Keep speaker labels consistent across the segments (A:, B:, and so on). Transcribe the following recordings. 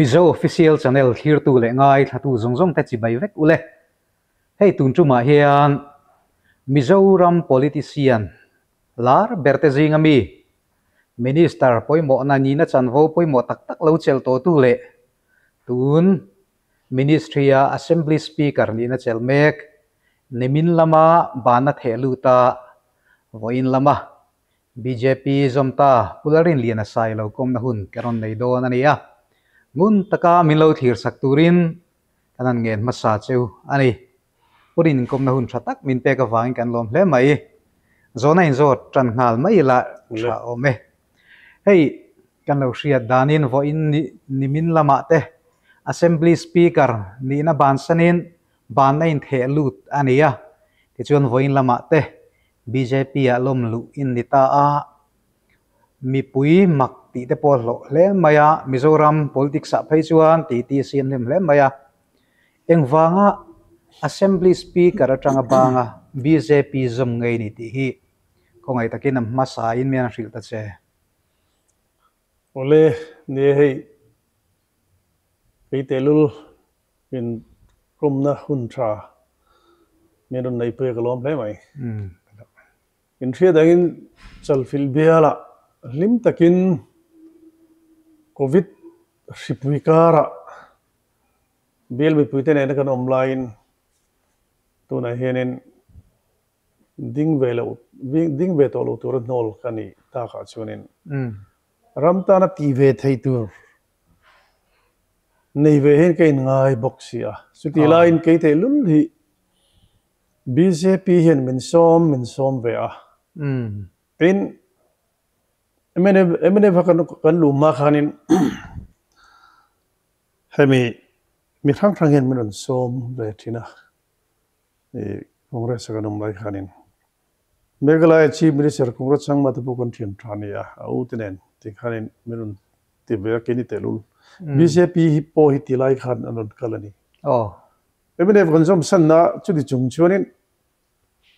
A: mizo official channel thir tu le ngai thatu zong zong ta chi bai vek ule hei tun chu ma hian. Mizoram politician. Lar berte zinga mi. Minister poimo na ni na chanvo poimo tak tak lo chel to tu le tun. Ministry assembly speaker ni na chel mek. Nemin lama bana thelu ta. Voin lama. BJP zomta pularin liana sai lo kom na hun. Karon nei do na niya ngun taka min lo thir sak turin. Kanan ngen ma sa cheu. Ani purin kom na hun thatak min pe ka wang kan lom hle mai. Zona in zo tran ngal mai la tha ome hey kan lo ria danin vo in ni min lama te. Assembly speaker ni na ban sanin ban na in the lut ania ti chuan vo in lama te. Bjp a lom lu in ni ta a. Mi pui mak ti te pol lo hle maya mizoram politics a phei chuan ti ti siam hlem hle maya eng wanga assembly speaker atanga banga bjp zom ngai ni ti hi. Ko ngai takin am ma sa in mian ril ta che
B: ole ne hei cái telul in rumna hun tra merun nei pe kalom hle mai in thia dangin chal fil biala lim takin covid ripui kara bel bi puite ne kan online. Tu na henen ding velo ding ve to lo tur nol kani ta kha chunin ram ta na ti ve thei tur nei ve hen kai ngai boxia suti line kai te lul hi BJP hian min som min som ve a tin emene vakan kan lu ma khanin. Hemi mi thang thang hen min som ve thina. E congress kan um lai khanin. Meghalaya chief minister congress sang ma tu kan thian thani a au tinen ti khanin min ti ve kini telul
A: BJP
B: hi po hi ti lai khan anon kalani.
A: Oh.
B: Emene vakan som san na chu di chung chuanin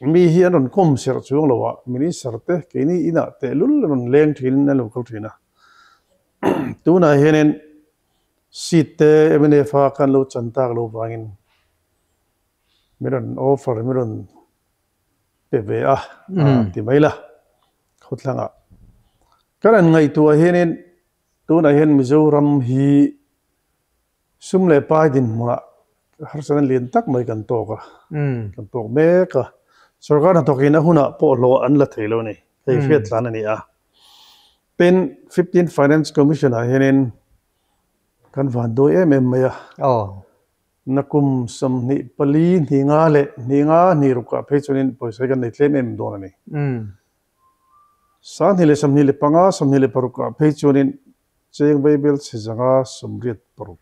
B: mi hi anon kom ser chuang lo wa. Minister te kini ina te lul anon leng thin na lo kal thina. Tu na henen seat te emene fa kan lo chantak lo wangin miron offer miron peve a ti maila khutlanga karan ngai tu henen tu na hen mizoram hi sumle pai din mura har sanan lien tak mai kan to ka kan to me ka sarkar na to kina huna po lo an la thelo ni. Hei fiat lan ani a pen 15 finance commission a henen kan van do em em maya
A: oh.
B: Nakum sam ni pali ni nga le ni nga ni ruka phe chunin poisa kan nei tlem em do na ni
A: mm
B: sa ni le sam ni le panga sam ni le paruka phe chunin cheng bible si zanga sumrit paru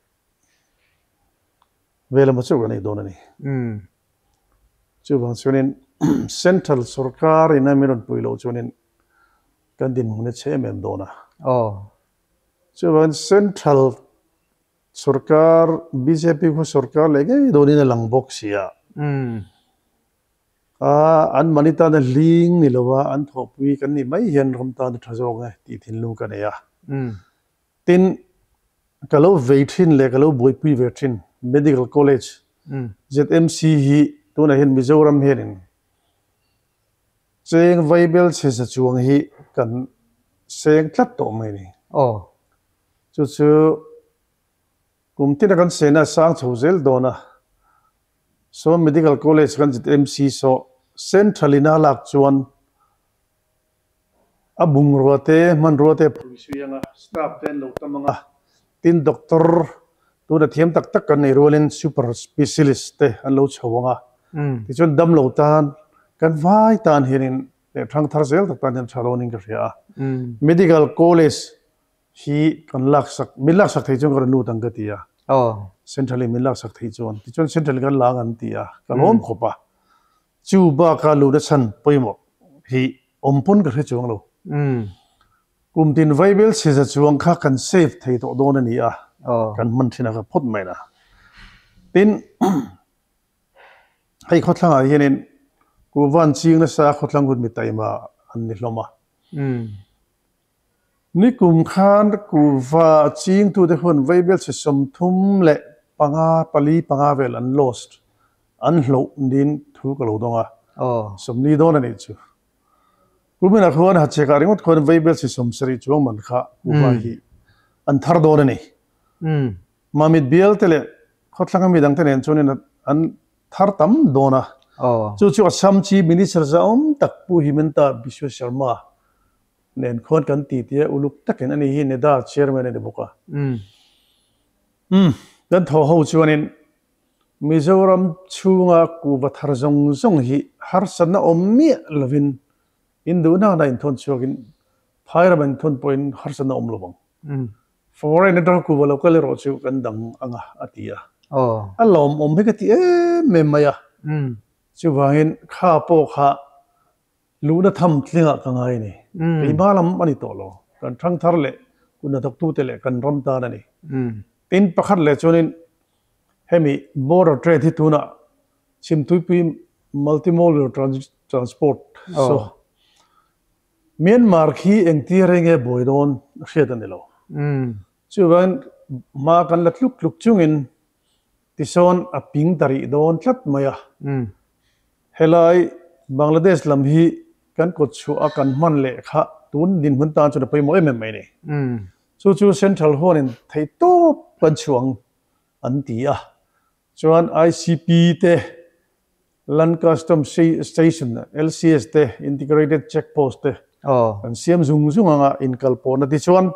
B: vela ma chu kan nei do na ni
A: mm
B: chu bang chunin central sarkar ina miron puilo chunin kan din hune che em em do na
A: oh
B: chu bang central sarkar bjp ko sarkar lege do ni na lang box ya
A: mm
B: a an manita na ling ni lawa an thopui kan ni mai hian rom ta na thazong ngai ti thin lu kan ya
A: mm
B: tin kalo veithin le kalo boipui veithin medical college
A: mm
B: zmc hi tu na hin mizoram herin cheng viable se sa chuang hi kan seng tlat to mai ni.
A: Oh
B: chu chu kum tin kan se na sang chozel do na. So medical college kan zmc so centralina lak chuan abung rote man rote puisuyanga staff ten lo tamanga tin doctor tu da thiam tak tak kan nei rolin super specialist te an lo chawanga
A: mm
B: ti chon dam lo tan kan vai tan hirin le thang thar zel tak tan chaloning ka ria
A: mm
B: medical college hi kan lak sak min lak sak thei chung kan nu tang ka tia.
A: Oh
B: centrally min lak sak thei chon ti chon centrally kan lang an tia. Ka lom khopa. Chu ba ka lu da chan poimo hi ompun ka re chung lo.
A: Mm
B: kum tin viable se za chuang kha kan save thei to don ani a.
A: Kan
B: man thina ka phot mai na. Tin hei กูวันชิงนะสัาขดลังกุดมีไตมาอันนี้ลมา
A: อืม
B: นี่กุมขานกูว่าชิงตัวเด็กคนไวเบลสิสมทุมเละปังอาปลีปังอาเวลันลอสอันหลงดินทุกข์หลุดรงอะสมนีโดนนี่จูกูเป็นนักวันหัดเชการิงคนไวเบลสิสมสริจวงมันข้ากูว่าฮีอันทารโดนอนี่มามิดเบลเตเล่ขดลังมีดังเตเลนชนิดอันทาร์ตัมโดนอะ chu chu assam chi minister za om tak pu himenta biswa sharma nen khon kan ti tia uluk takin ani hi ne da chairman ani boka
A: um
B: um dan tho ho chuanin mizoram chunga ku ba thar zong zong hi har sanna om mi lovin indu na na in thon chuagin phairam thon point har sanna om lobang
A: um
B: foreign dar ku ba local ro chu kan dang anga atia
A: oh
B: alom om he ka ti e me maya um chu wangin kha po kha lu na tham tlinga ka ngai ni
A: um ei
B: balam ani to lo kan thang thar le kuna dak tu te le kan ram ta na ni
A: um
B: tin pakhat le chonin hemi border trade hi tuna sim tu pi multimodal trans- transport so Oh. Myanmar khi eng ti renge boidon hriat ani lo
A: um
B: chu wan ma kan la tluk tluk chungin tison a ping tari don tlat maya
A: um
B: helai bangladesh lam hi kan ko chu a kan man le kha tun din hun ta chu na pai mo em mai ni
A: um
B: chu chu central hon in thei to kan chuang an ti a chuan icp te land custom Sta- station lcs te integrated check post te
A: oh
B: kan siam zung zung anga in kalpo na ti chuan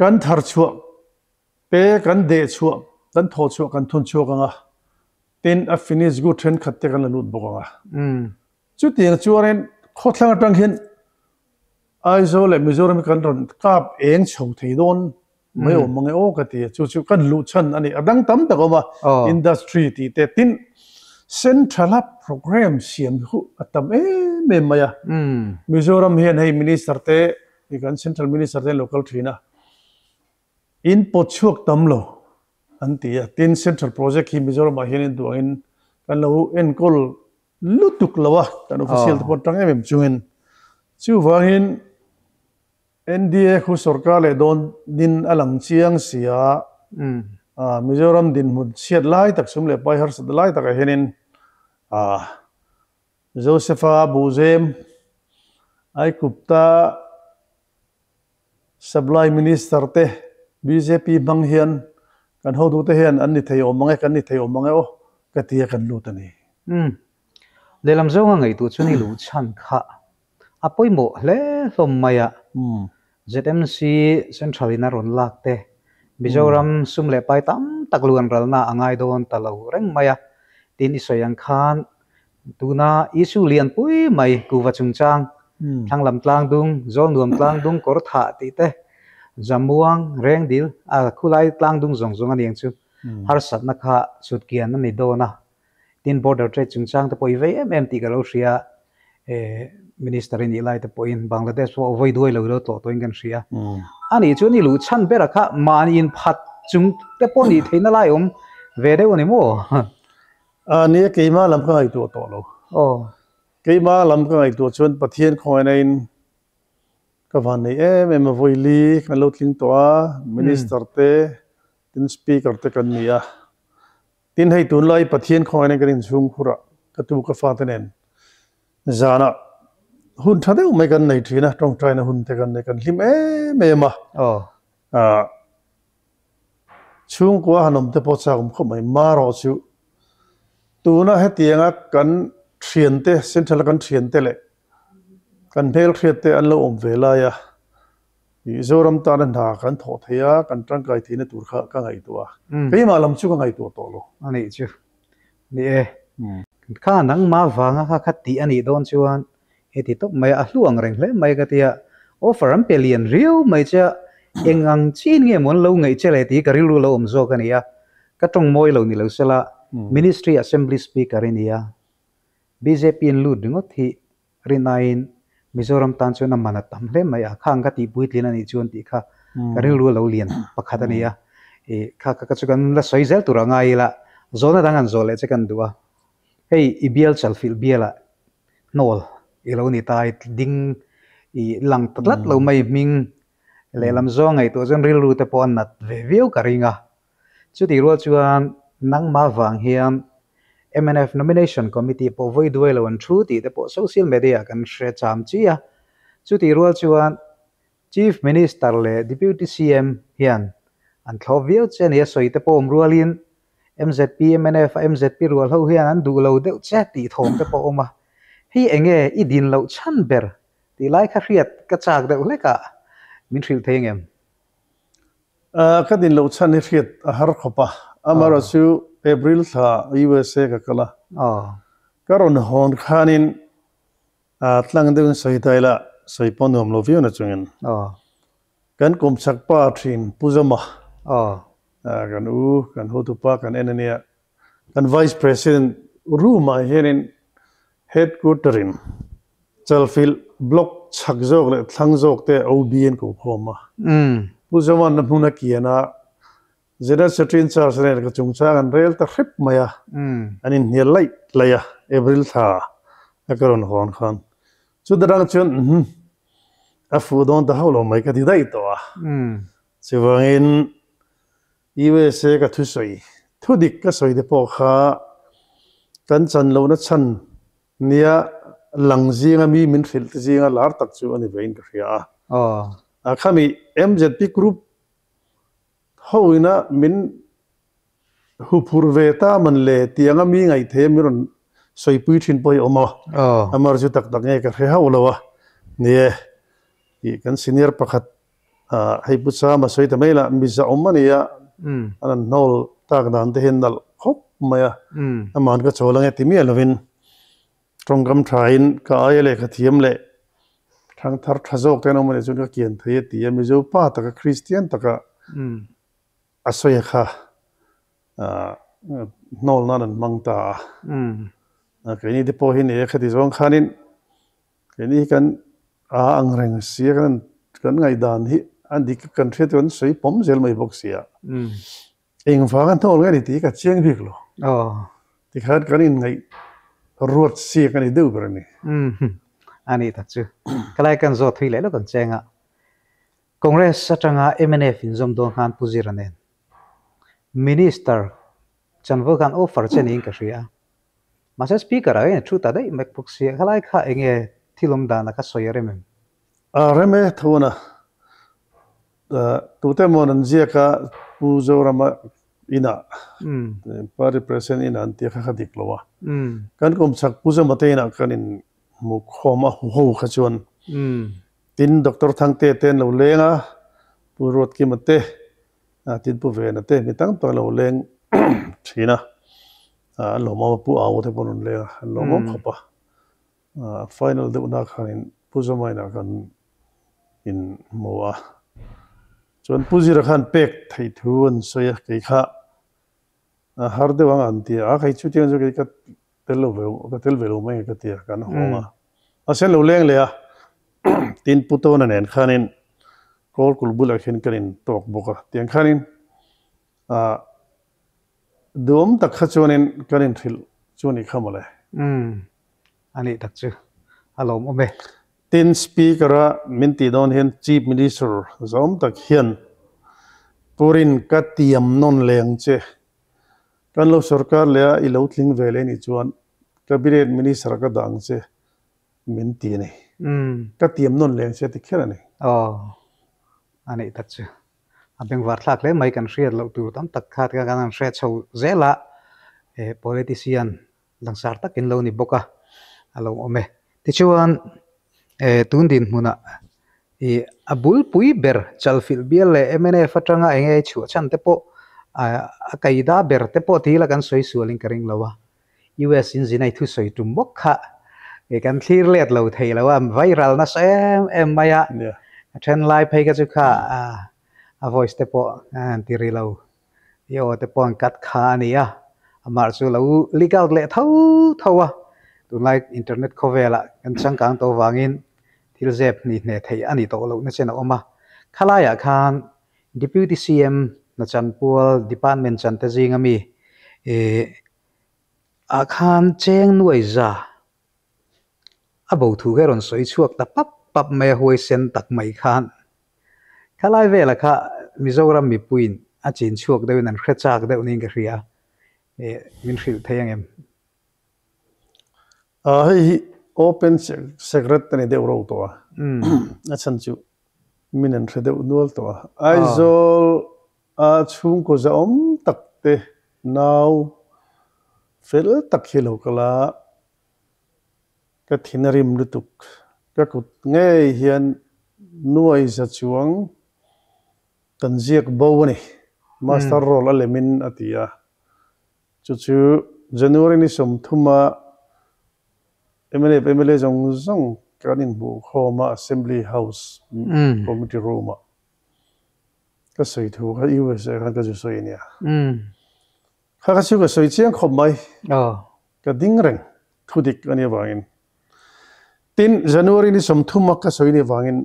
B: kan thar chuak te kan de chuak kan tho chuak kan thun chuak anga tin a finish good trend khat te kan lut bok anga
A: um
B: chu tiang chuanin khotlang atang hin. Aizo le mizoram kan ron kap eng chho thei don.
A: Mai o
B: mange o ka ti. Chu chu kan lu chan ani. Adang tam ta ma
A: Oh.
B: industry ti te tin. Central program siam hu atam e me maya
A: um
B: mizoram hian hei minister te. Ikan central minister te local thina in pot chuak tam lo an tia tin central project hi mizoram a hian in duangin. Kan lo en kol lutuk lawa kan official te potang em chungin. Chu wangin NDA khu sarkar le don din alang chiang sia. A mizoram din mun siat lai tak sum le pai har sad lai tak a hianin a josepha buzem ai kupta supply minister te bjp bang hian kan ho du te hian an ni thei om mangai kan ni thei om mangai o ka tia kan lu tani
A: um le lam zo nga ngai tu chu ni lu chan kha. Apoi mo hle hlom maya
B: um
A: ZMC Central in a ron lak te Mizoram sum le pai tam tak luan ral na angai don talo reng maya tin isoyang khan tuna isu lian pui mai kuwa chung chang. Thang lam tlang dung zol nuam tlang dung kor tha ti te zamuang reng dil a khulai tlang dung zong zong aniang chu har sat na kha sut kian na ni do na tin border trade chung chang te poi ve em em ti ka lo ria e minister in ilai te poin bangladesh wo voi duai lo lo to to ingan ria
B: um
A: ani chu ni lu chan bera kha man in phat chung te pon ni theina lai om ve de oni mo
B: a ni ke ma lam ka ai tu to lo
A: oh
B: ke ma lam ka ai tu chuan pathian khoi na in ka van nei em em a voi li kan lo tling to a minister te tin speaker te kan ni a tin hei tun lai pathian khoi na kan in chung khura ka tu ka fa te nen. Zana hun tha deuh mai kan nei thina tong trai na hun te kan nei kan hlim em em a
A: oh
B: à chung kwa hanom te po cha kum khom mai ma ro chu. Tu na he tianga kan thian te central kan thian te le kan bel khiat te an lo om vela ya. I zoram ta na na kan tho thea kan tang kai thina tur kha ka ngai tua.
A: Mm
B: ke ma lam chu ka ngai tu to lo.
A: Ani chu. Ni e. Kha nang ma wanga kha khati ani don chuan. Heti tok mai a hluang reng hle mai ka tia. Offer am pelian riu mai cha. Engang chin nge mon lo ngai chele ti karil lu lo om zo ka nia ka tong moi lo ni lo sela ministry assembly speaker in ya. Bjp in lu dingot hi. Rinain mizoram tan chu na mana tam hle mai a. Khang ka ti puitlin ani chuan ti kha
B: karil
A: lu lo lian pakhat ani ya e kha ka ka chu kan la soi zel tura ngai la. Zona dangan zole che kan dua. Hei ibial chalfil biela nol. Ilo ni tai ding. I lang tatlat lo mai ming. Le lam zo ngai to zen ril ru te pon nat ve viu ka ringa. Chu ti ro chuan nang ma wang hiam MNF nomination committee po voi duai lo an thu ti te po social media kan share cham chi a chu ti ro chuan chief minister le deputy cm hian. An thlo viau chen ye soi te pom rualin MZP MNF MZP rual ho hian an du lo deuh che ti thom te po oma hi enge i din lo chan ber. Ti lai kha riat ka chak deuh le ka min thil theng em.
B: A ka din lo chan riat har khopa amara chu april tha usa ka kala.
A: oh
B: karon hon khanin a tlang deun soi taila soi ponom lo viu na chungin.
A: oh
B: kan kum chak pa thin puzama Ah, kan u kan hotupa kan enania kan vice president ruma herin headquarterin. Chalfil block chakjok le thangjok te obn ko khoma
A: um
B: puzawan na huna kiana zeda chatrin charge ne ka chungcha kan rel ta hrip maya. Anin hnial lai laya april tha. Akaron hon khan. Chu darang chun mhm a fu don ta holo mai ka didai to a
A: um
B: chiwangin USA ka thu soi. Thu dik ka soi de po kha. Kan chan lo na chan. Nia lang zinga mi min fil zinga lar tak chu ani vein ka ria
A: oh.
B: A khami MZP group hoina min hu phur ve ta man le tianga mi ngai the mi ron soi pui thin poi oma
A: oh.
B: Amar chu tak tak nge ka re ha ulawa nie i kan senior pakhat a hei pu cha ma soi ta mela mi za omania
A: um
B: anan nol tak dan te hin dal khop maya.
A: Um
B: aman ka cholang e timi alovin trong kam thain ka ai le ka thiam le. Thang thar thazok te no mane chun ka kian thai ti mi zo pa ta ka christian ta ka asoya kha a nol nan an mang ta
A: um
B: a ke ni de po hin e khati zong khanin. Ke ni kan a ang reng sia kan kan ngai dan hi an dik kan thret wan soi pom zel mai bok sia
A: um
B: eng fa kan thol ngai ti ka chiang bik lo.
A: Oh.
B: Ti khat kan in ngai ruột sia kan i deu berani
A: um ani ta chu. Kalai kan zo thui le lo kan chenga congress satanga MNF in zom don khan puziranen minister chanvo kan offer chen in ka ria masa speaker ai thu ta dai mek puk sia kalai kha enge thilom da na ka soyare mem
B: a reme thona tu te mon an zia ka pu zo rama ina.
A: Um
B: pari present ina an tia kha kha dik lowa
A: um
B: kan kom chak pu zo mate ina kan in mu khoma ho kha chuan.
A: Um
B: tin doctor thang te ten lo lenga pu rot ki mate a tin pu ve na te mi tang pa lo leng thina a lo ma pu aw te pon lenga lo ma Mm. khapa a final de na khan in pu zo mai na kan in mowa chuan pu zira khan pek thei thu an soya ke kha a har de wang an tia a khai chu tiang zo ke ka tel lo ve ka tel ve lo mai ka tia kan honga a sen lo leng le a tin puto na nen khanin kol kul bula khin kanin tok boka. Tiang khanin a dum tak kha chuanin kanin thil chuani khamale
A: um ani tak chu. Alom ome
B: tin speaker a min ti don hian chief minister zom tak hian purin ka tiam non leng che. Kan lo sarkar le i lo tling vele ni chuan cabinet minister ka dang che min ti ni.
A: Um
B: ka tiam non leng che ti khera ni
A: oh ani ta chu. Abeng war thlak le mai kan hriat lo tur tam tak khat ka kan hriat chho zela. E politician langsar takin lo ni boka alo ome ti chuan e tun din hmuna e abul pui ber chal fil bial le mna fatanga enge chu chan te po. A kaida ber te po thila kan soi sualing karing lawa us in zinai thu soi tum bok kha. E kan thlir let lo thei lawa viral na sem em maya
B: yeah dạ.
A: เทนไลฟ์ไปก็จุค่ะอ่าอ voice เตปอ่าตีริลราโยเตปอนกัดขานียะมาสูเราลิกเอาเลทาเท่าอะตัวไลฟ์อินเทอร์เน็ตเขเวละกันสังกังตัววางินทีลเเจ็บนี่เนี่ยไทยอันนี้ตัวเนี่เช่นออามาข้าลานดิพิวติซีเอ็มนะจันพูวดิพันเมนจันเตจิงมีเอออาคารเจงหน่วยจาอาบูทูเกแค่รอนสวยชวกตะปับ chan te jing ami e a khan cheng nuai za a bo thu ge ron soi chuak ta pap pap me huai sen tak mai khan khalai ve la kha mizoram mi puin a chin chuak deuh nan khre chak deuh ning ka ria e min hril theyang em
B: a hei open secretary deuh ro to
A: um
B: a chan chu min an thre deuh nual to aizol a chung ko za om tak te now fel tak hi lo kala ka thinarim lutuk ka kut nge hian nuai za chuang kan ziak bo ni master role a lemin atia chu chu january ni som thuma MLA MLA jong zong kanin bu khoma assembly house
A: um
B: committee room a ka soi thu USA kan ka ju soi nia
A: um
B: kha ka chu ka soi chiang khom mai
A: oh
B: ka ding reng thu dik ani wangin tin january ni som thuma ka soi ni wangin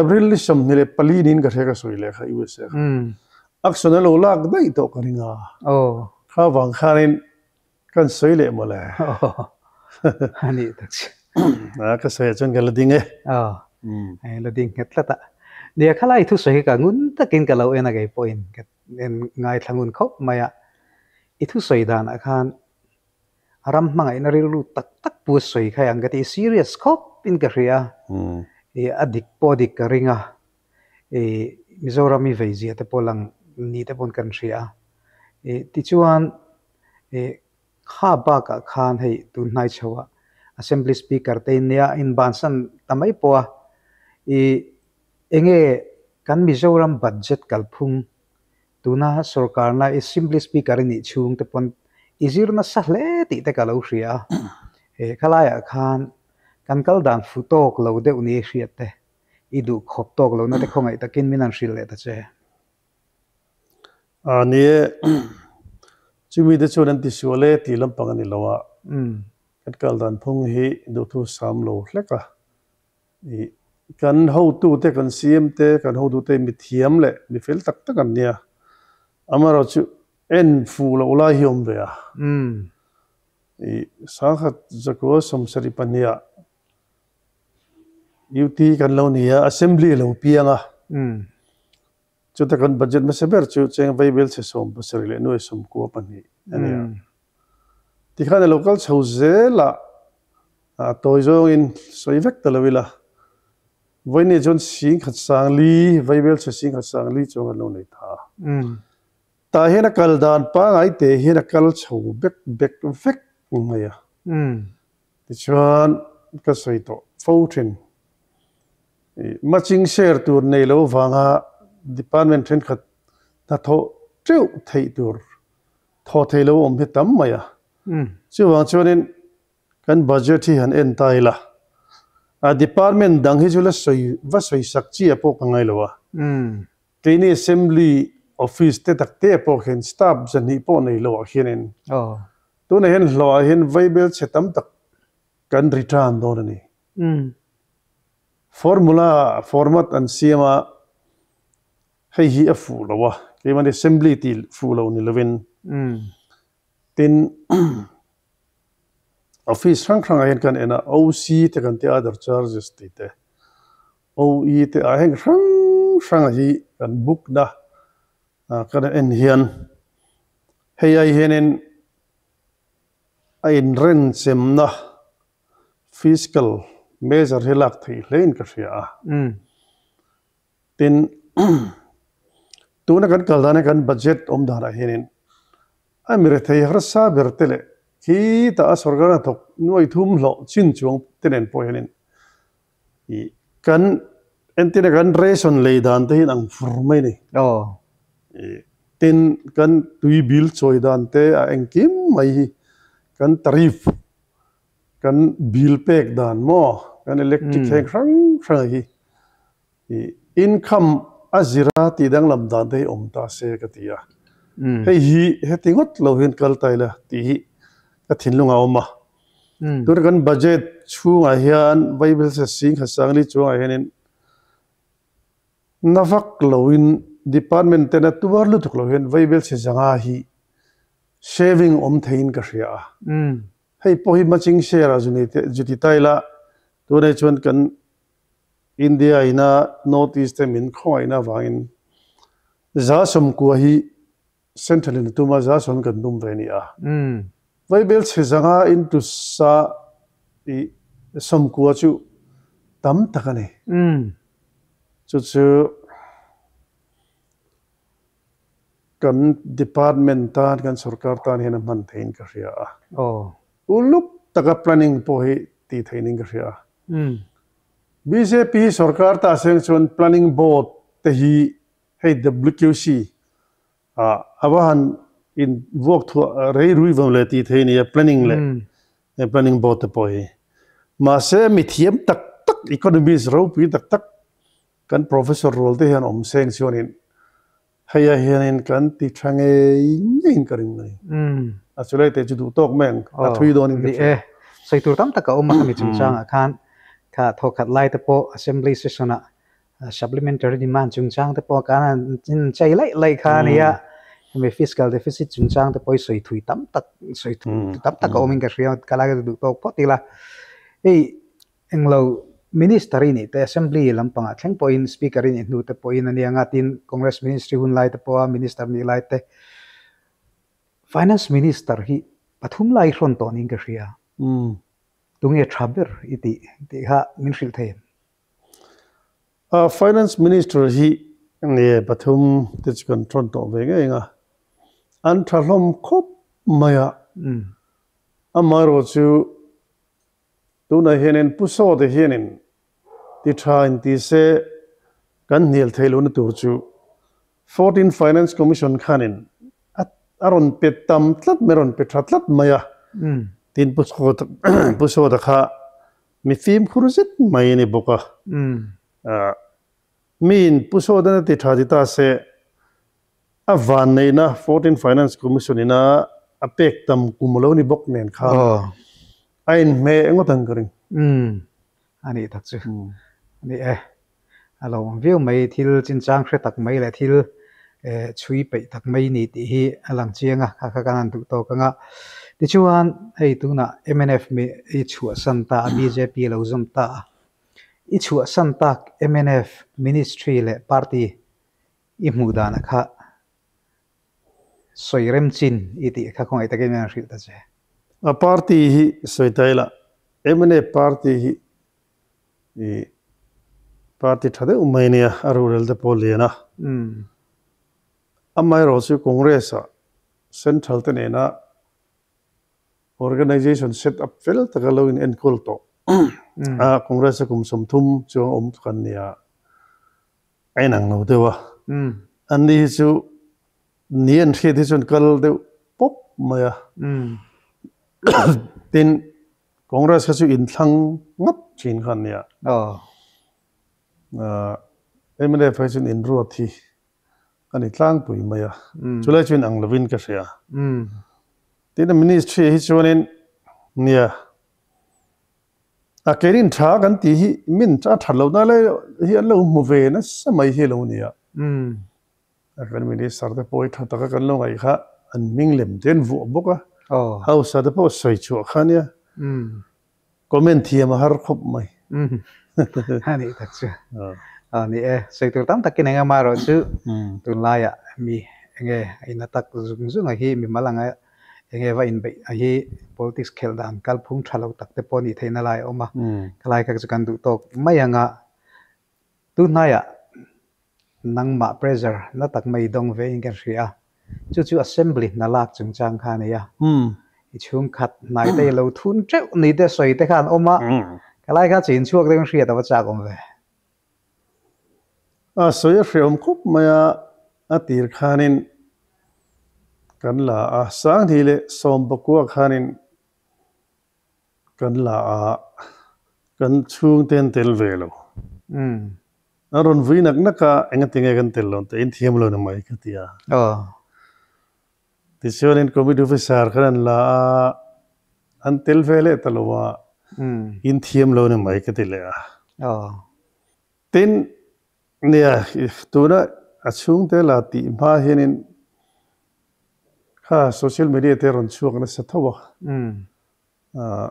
B: april ni som ni le pali nin ka the ka soi le kha USA
A: um
B: action lo lak dai to ka ringa
A: oh
B: kha wang khanin kan soi le mo le
A: oh ani tak
B: a ka soi chon ka la ding e
A: oh ai lo ding het lata dia khalai thu sahi ka ngun takin ka lo ena gai point ka en ngai thangun khop maya i thu soi dan akhan รำมังไอ้นรีลูตักตักปูสวยใครยังกติ serious ครบอินกเรียเออดิกพอดิกริงอะเออมิโซรามีเวจีแต่พอลังนี่แต่ปนกันเสียเออที่ชวนเออข้าบ้ากับข้านให้ตุนนายชัว assembly speaker เต็นเนียอินบานสันทำไมปัวเออเอ็งเอกันมิโซรามบัจจิตกัลพุงตุน่าสุรการน่ะ assembly speaker นี่ช่วงแต่ปน izir na sa hle ti te kalau ria e khalaya khan kan kal dan futok lo de uni hriat te. Idu khop tok lo na te khongai takin minan hril le ta che.
B: A ni chumi de chuan an ti suale ti lampang ani lawa
A: um
B: kan kal dan phung hi do thu sam lo hleka i kan ho tu te kan sim te kan ho tu te mi thiam le mi fel tak tak an nia. Amaro chu en fu lo la hi om ve a
A: um
B: i sa khat zako som sari pania. UT kan lo nia assembly lo pianga.
A: Um
B: chu ta kan budget ma seber chu cheng bible se som pasari le noi som ko pani ania.
A: Um
B: ti khana local chho zela a toy zong in soi vek talawila voini jon sing khat sang li bible se sing khat sang li chong lo nei tha.
A: Um
B: ta hena kal dan pa ngai te hena kal chho bek bek vek maya
A: um
B: ti chuan ka soi to fountain matching share tur nei lo wanga department thren khat ta tho treu thei tur. Tho thei lo om he tam maya
A: um
B: chu wang chuanin kan budget hi han en tai la. A department dang hi chula soi va soi sak chi apo ka ngai lowa
A: um
B: keini assembly office te tak te po khen staff jan hi po nei lo hianin.
A: Oh
B: tu na hen lo hen viable chetam tak kan return do ni
A: um
B: formula format an siama hei hi a fu lowa ke man assembly ti fu lo ni lovin
A: um
B: tin office rang rang ayan kan ena OC te kan te other charges ti te. OE te a heng rang rang hi kan book na a kan en hian hei ai henen a in ren sem na fiscal measure hilak thei hlein ka hria a tin tuna kan kaldane kan budget om dana hinin amire thei har sa bertele ki ta sorgana thok nuai thum lo chin chuang tenen po hinin i kan entina kan ration le dan te hin ang furmai ni
A: oh i
B: tin kan tui bill choi dan te a engkim mai hi kan tarif kan bill pek dan mo kan electric Mm. heng rang rang hi. Income azira ti dang lam dan te om ta se ka tia
A: um
B: hei hi he tingot lo hin kal tai la ti hi ka thin lunga oma
A: um
B: tur kan budget chunga hian bible se sing khasang li chunga hianin navak loin department tena tuwar lu tuk lo hian bible se janga hi saving om thein ka hria.
A: Um
B: hei po hi matching share a juni te juti tai la. Tu nei chuan kan India ina North East min kho ina wangin za som ku hi central in tuma za son kan dum ve ni a.
A: Mm
B: vai bel che zanga in tu sa i som ku chu tam takani
A: mm
B: chu chu kan department tan kan sarkar tan hen man thein ka ria a
A: oh
B: uluk taka planning po hi ti theinin ka ria
A: mm
B: BJP sarkar ta seng chon planning board te hi hey WQC a awan in work to rei rui vam le ti thein ya planning le
A: mm
B: e planning board te po hi. Ma se mi thiam tak tak economies ro pi tak tak kan professor role te hian om seng chonin haya hianin kan ti thange in karing nai.
A: Mm
B: a chulai te chu du tok meng. A thui don in e.
A: sai tur tam taka oma kami chung chang khan. Kha thokat lai te po assembly session a supplementary demand chung chang te po. Kana chin chai lai lai kha ni ya me fiscal deficit chung chang te poi soi thui tam tak soi thui tam tak ka omin ka ria kala ga du to po tila ei englo minister ini te assembly lampanga thleng po speaker ini nu te point ani anga tin congress ministry hun lai te po minister ni lai te. Finance minister hi pathum lai hron to ning ka ria
B: mm
A: tunge thaber iti te ha minshil the.
B: A finance minister hi ne pathum te chkan tron to ve nga an thalom khop maya.
A: Hmm.
B: Amaro chu tuna henen puso de henen. Ti tha in ti se kan nil theilu na tur chu 14 finance commission khanin at aron petam tlat meron petratlat maya
A: um
B: tin puso puso da kha mi fim khuruzit mai ni boka
A: um
B: Ah, min puso da ti tha di ta se a van nei na 14 finance commission ina apek tam kumulo ni bok nen kha ain me engotang karing
A: um ani tak chu ani e eh, alo view mai thil chin chang hre tak mai le thil e chui pe tak mai ni ti hi alang chianga kha kha kan tu to kanga ti chuan, hei tu na mnf me i chua san ta bjp lo zum ta i chua san tak mnf ministry le party, i mu da na kha. Soirem chin iti kha khong ai takin na hril ta che.
B: A party hi soitaila emne party hi, i party thade umainia arurel de poliana
A: um
B: amai ro chu congress a central te na organization set up fel takalo in enkol to a congress kum som thum chu om kan nia ainang no dewa
A: um
B: an ni chu nien thi thi chun kal de pop maya
A: um
B: tin congress ka chu in thlang ngat chin khan nia
A: oh
B: à em đây phải chun in ruột thì anh ấy tlang bụi mày à.
A: Um chú
B: lại chun ang lovin cái gì à? Tin là ministry hi chun in nia à cái din thà cái tí hi min cha thật lâu nay hi anh lâu mua về nó sao mày hi lâu nia
A: um
B: à cái minister đó bôi thật cái lâu ngày khác. Anh minh lem tên vụ bốc à hậu sa đó bôi chùa khan nia
A: um
B: comment thì mà har khop mày
A: ani tak chu ani e sei tur tam takin enga maro chu tun laya mi enge ina tak zung a hi mi malanga enge va in hi politics khel dan kal phung thalo tak te poni theina lai oma kalai ka chu kan du tok mai anga tu naya nang ma pressure na tak mai dong ve in kan ria chu chu assembly na lak chung chang kha ne ya
B: ừ.
A: I chung khat nai te lo thun treu ni te soi te khan oma
B: ừ
A: kalai ka chin chuak deng ria ta wa cha kom ve
B: à soi phải om khop maya à tir khanin kan la a sang thi le som bakua khanin kan la a kan chung ten tel ve lo
A: um
B: a ron vui nak naka enga tinga kan tel lo te in thiam lo na mai ka tia
A: oh
B: ti sion in committee officer khan la a an tel ve le talowa um in thiam lo na mai ka ti le a
A: oh
B: tin nia tuna a chung te la ti ma hianin kha social media te ron chuak na sa thawa
A: um
B: à,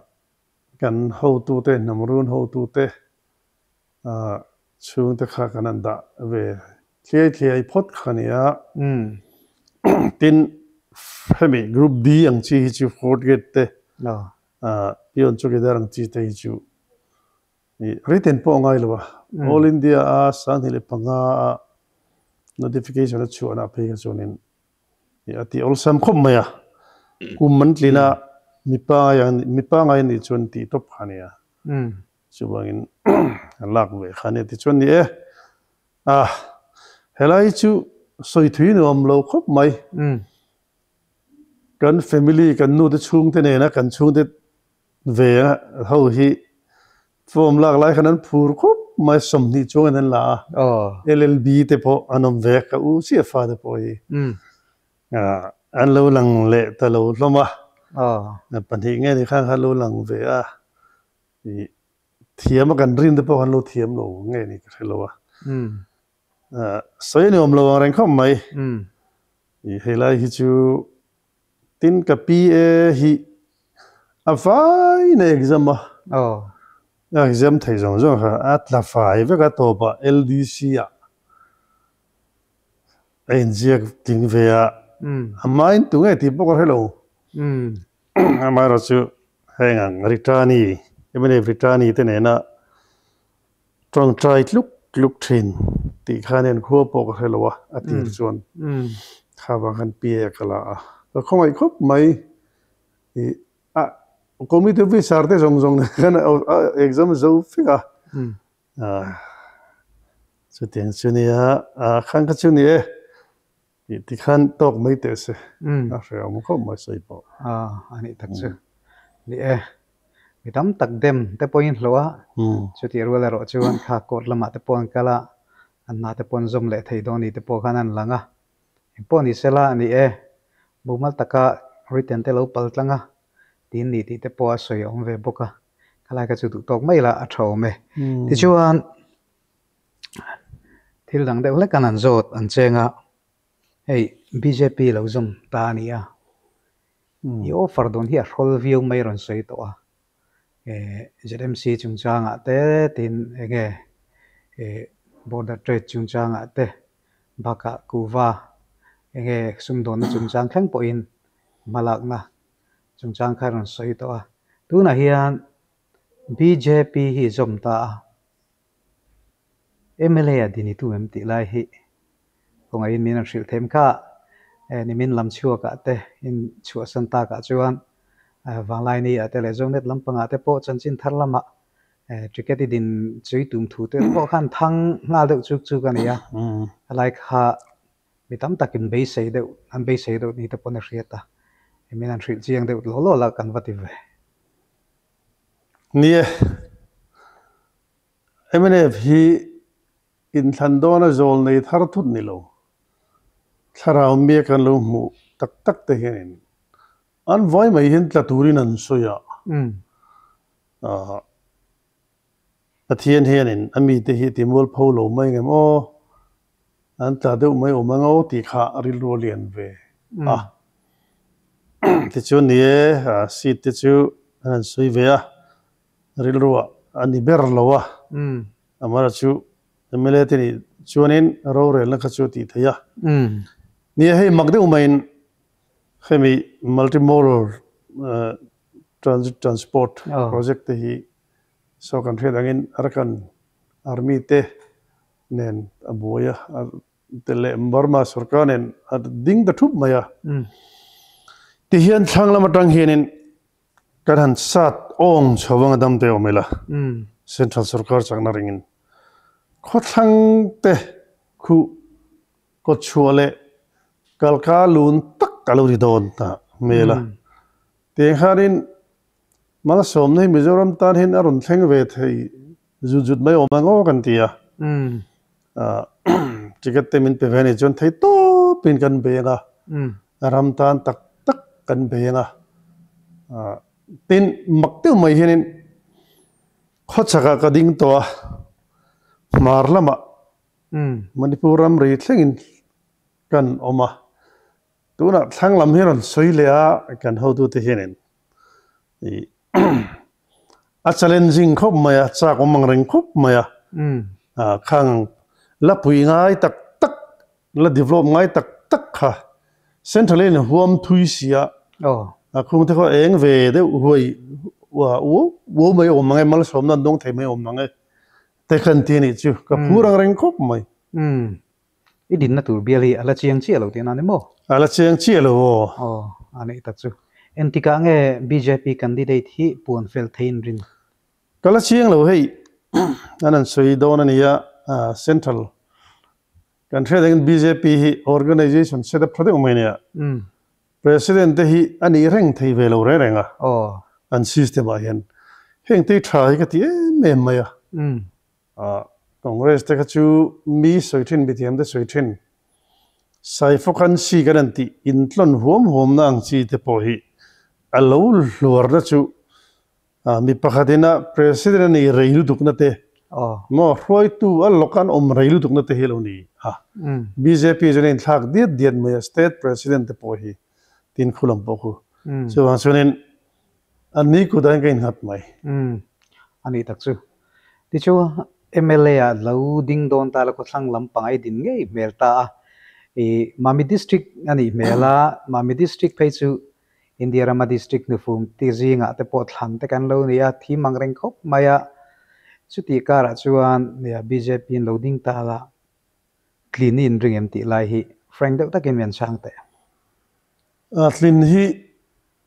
B: kan ho tu te namrun ho tu te à, chung te kha kanan da ve thliai thliai phot khania
A: อืม
B: tin hemi group d ang chi hi chu fort gate te hiện yon chu ki darang chi te chu written po ngai lo hmm. all india a san hile panga a notification a chu ana pe ga chunin thì all sam khóc mày à, maya hmm. kum man tlina hmm. mipa yang mipa ngai ni chun ti top khania chu bangin lak ve khane ti chun ni à, a helai chu soi thui no am lâu khop mày, kan family kan nuôi te chung thế này na kan chung te ve ho hi form lak lai khanan phur khop mai som ni chung an la
A: อ๋อ
B: llb te po anom ve ka u si fa te po hi
A: อืม
B: a an lo lang le ta lo loma
A: อ๋อ
B: na pan hi nge ni khang ha lo lang ve a i thiam kan rin te po kan lo thiam lo nge ni ka lo wa
A: อืม
B: a soi ni om lo reng khom mai
A: อืม
B: i helai hi chu tin ka pi e hi afai na exam a
A: oh
B: exam thầy zong zong ha at la fai ve ga to ba ldc a en je ting ve a amain tu nge ti bok hello
A: um
B: amara chu hengang ritani. Even ritani te ne na trong trai lúc lúc trên thì ừ. Ừ. khá nên khua bộ hay là à. Tỷ chuẩn. Khá bằng khăn bia cả là. Rồi không ai khóc mấy Comité Visar te zong zong kan exam zo fika.
A: Hmm.
B: Ah. So ten suni a a khan ka suni e. Ti ti khan tok mai te se.
A: Hmm.
B: A se am ko mai sai po.
A: Ah, ani tak se. Ni e. Mi tam tak dem te poin hloa. So hmm. ti ruala ro chuan kha kot lama te pon kala. An na te pon zom le thei doni te po khan an langa. Pon ni sela ni e. Bumal taka written te lo pal tlanga tin ni ti te po soi om ve boka khala ka chu tu tok mai la a tho me
B: ti hmm.
A: chuan thil dang de hle kan an zot an chenga hey bjp lo zum ta ni a.
B: Hmm. Ni
A: offer don hi a rol view mai ron soi to a. Eh, e jmc chung changa ah te tin eh, enge e eh, border trade chung changa ah te baka kuwa enge sum don chung chang khang po in. Malak na chung chang khai ron sei to a tu na hian BJP hi zom ta a. MLA a dini tu em ti lai hi. Ko ngai min an hril them kha e ni min lam chua ka te in chua san ta ka chuan. Wang lai ni ate le zong net lampang ate po chan chin thar lama cricket i din chui tum thu te po khan thang ngal deuh chuk chuk ani ya
B: อืม
A: lai kha mi tam takin be sei deuh an be sei deuh ni te pon a hriata e min an hril chiang deuh lo lo la kan vati ve
B: นี่เอ็มเอฟฮีอินทันโดนะโจลในทาร์ทุดนี่โลถ้าเราเมียกันลงหูตักตักเตเห็นอันไว้ไม่ thì ti chu ni si ti chu an sui ve à mà chú ani ber lawa amara chu emele ti ni chuanin ro re la kha chu ti thaya ni hei magde umain khemi multimodal transit transport ờ. project hi. So kan the dangin arkan army te nen aboya tele burma sarkanen at ding da thup maya thì hiện thăng là mặt trăng hiện cái hàng sát ông cho vâng đâm tê ôm là
A: hmm.
B: central सरकार chẳng nà ringin. Khó thăng thế khu có chua lệ cả cả luôn tắc cả luôn đi đồn ta mê là thì khá đến mà là sớm nay Mizoram ta hiện ở rừng thang về thì dù dù mấy anh ngó gần tìa chỉ cái tên mình phải về này chọn thấy tốt pin gần bề nga ram tan tắc cần kan bena tin mặc makte mai hianin kho chaka ka ding to mar lama manipuram ri à, kan oma tuna làm lam hian soi lea kan ho du te hianin i à, challenging khop maya cha ko mang reng khop maya à, khang lập pui ngay, tắc tắc, la develop ngay, tắc tắc ha central in huam thui sia.
A: Oh.
B: À khung thế có eng về đấy huôi wa wo wo mai om ngai mal som nan dong thai mai om ngai te kan ti ni chu. Ka purang reng khop mai.
A: Um i din na tur biali ala chiang chi lo tin ane mo.
B: Ala cheng chi lo oh
A: ane ta chu. En tika nge bjp candidate hi puan fel thein rin.
B: Kala chiang lo hei. Anan soi don ani ya central country dengan bjp hi organization set up phade umai ne
A: um
B: president hi ani reng thei ve lo re renga.
A: Oh.
B: An system a hian heng te thai ka ti me mai a
A: um
B: à congress te ka chu mi soi thin bi tiam te soi thin sai fo kan si kan an ti in tlon huam huam na ang chi te po hi a lo luar na chu. A mi pakhatina president ni reilu duk na te mo roi tu a lokan om reilu duk na te hi lo ni ha.
A: Um
B: bjp jonin thak diet diet mai state president te po hi tin khulam po khu. So ang chunin an ni ku dan kain hat mai
A: ani tak chu ti chu mla a lo ding don ta la ko thlang lam pangai din nge mel ta a e mami district ani mela mami district phei chu india rama district nu fum ti zinga te pot thlan te kan lo ni a thi mangreng khop maya chu ti kara chuan ne bjp in loading ta la clean in ring em ti lai hi. Frank deuh takin men sang te.
B: A tlin hi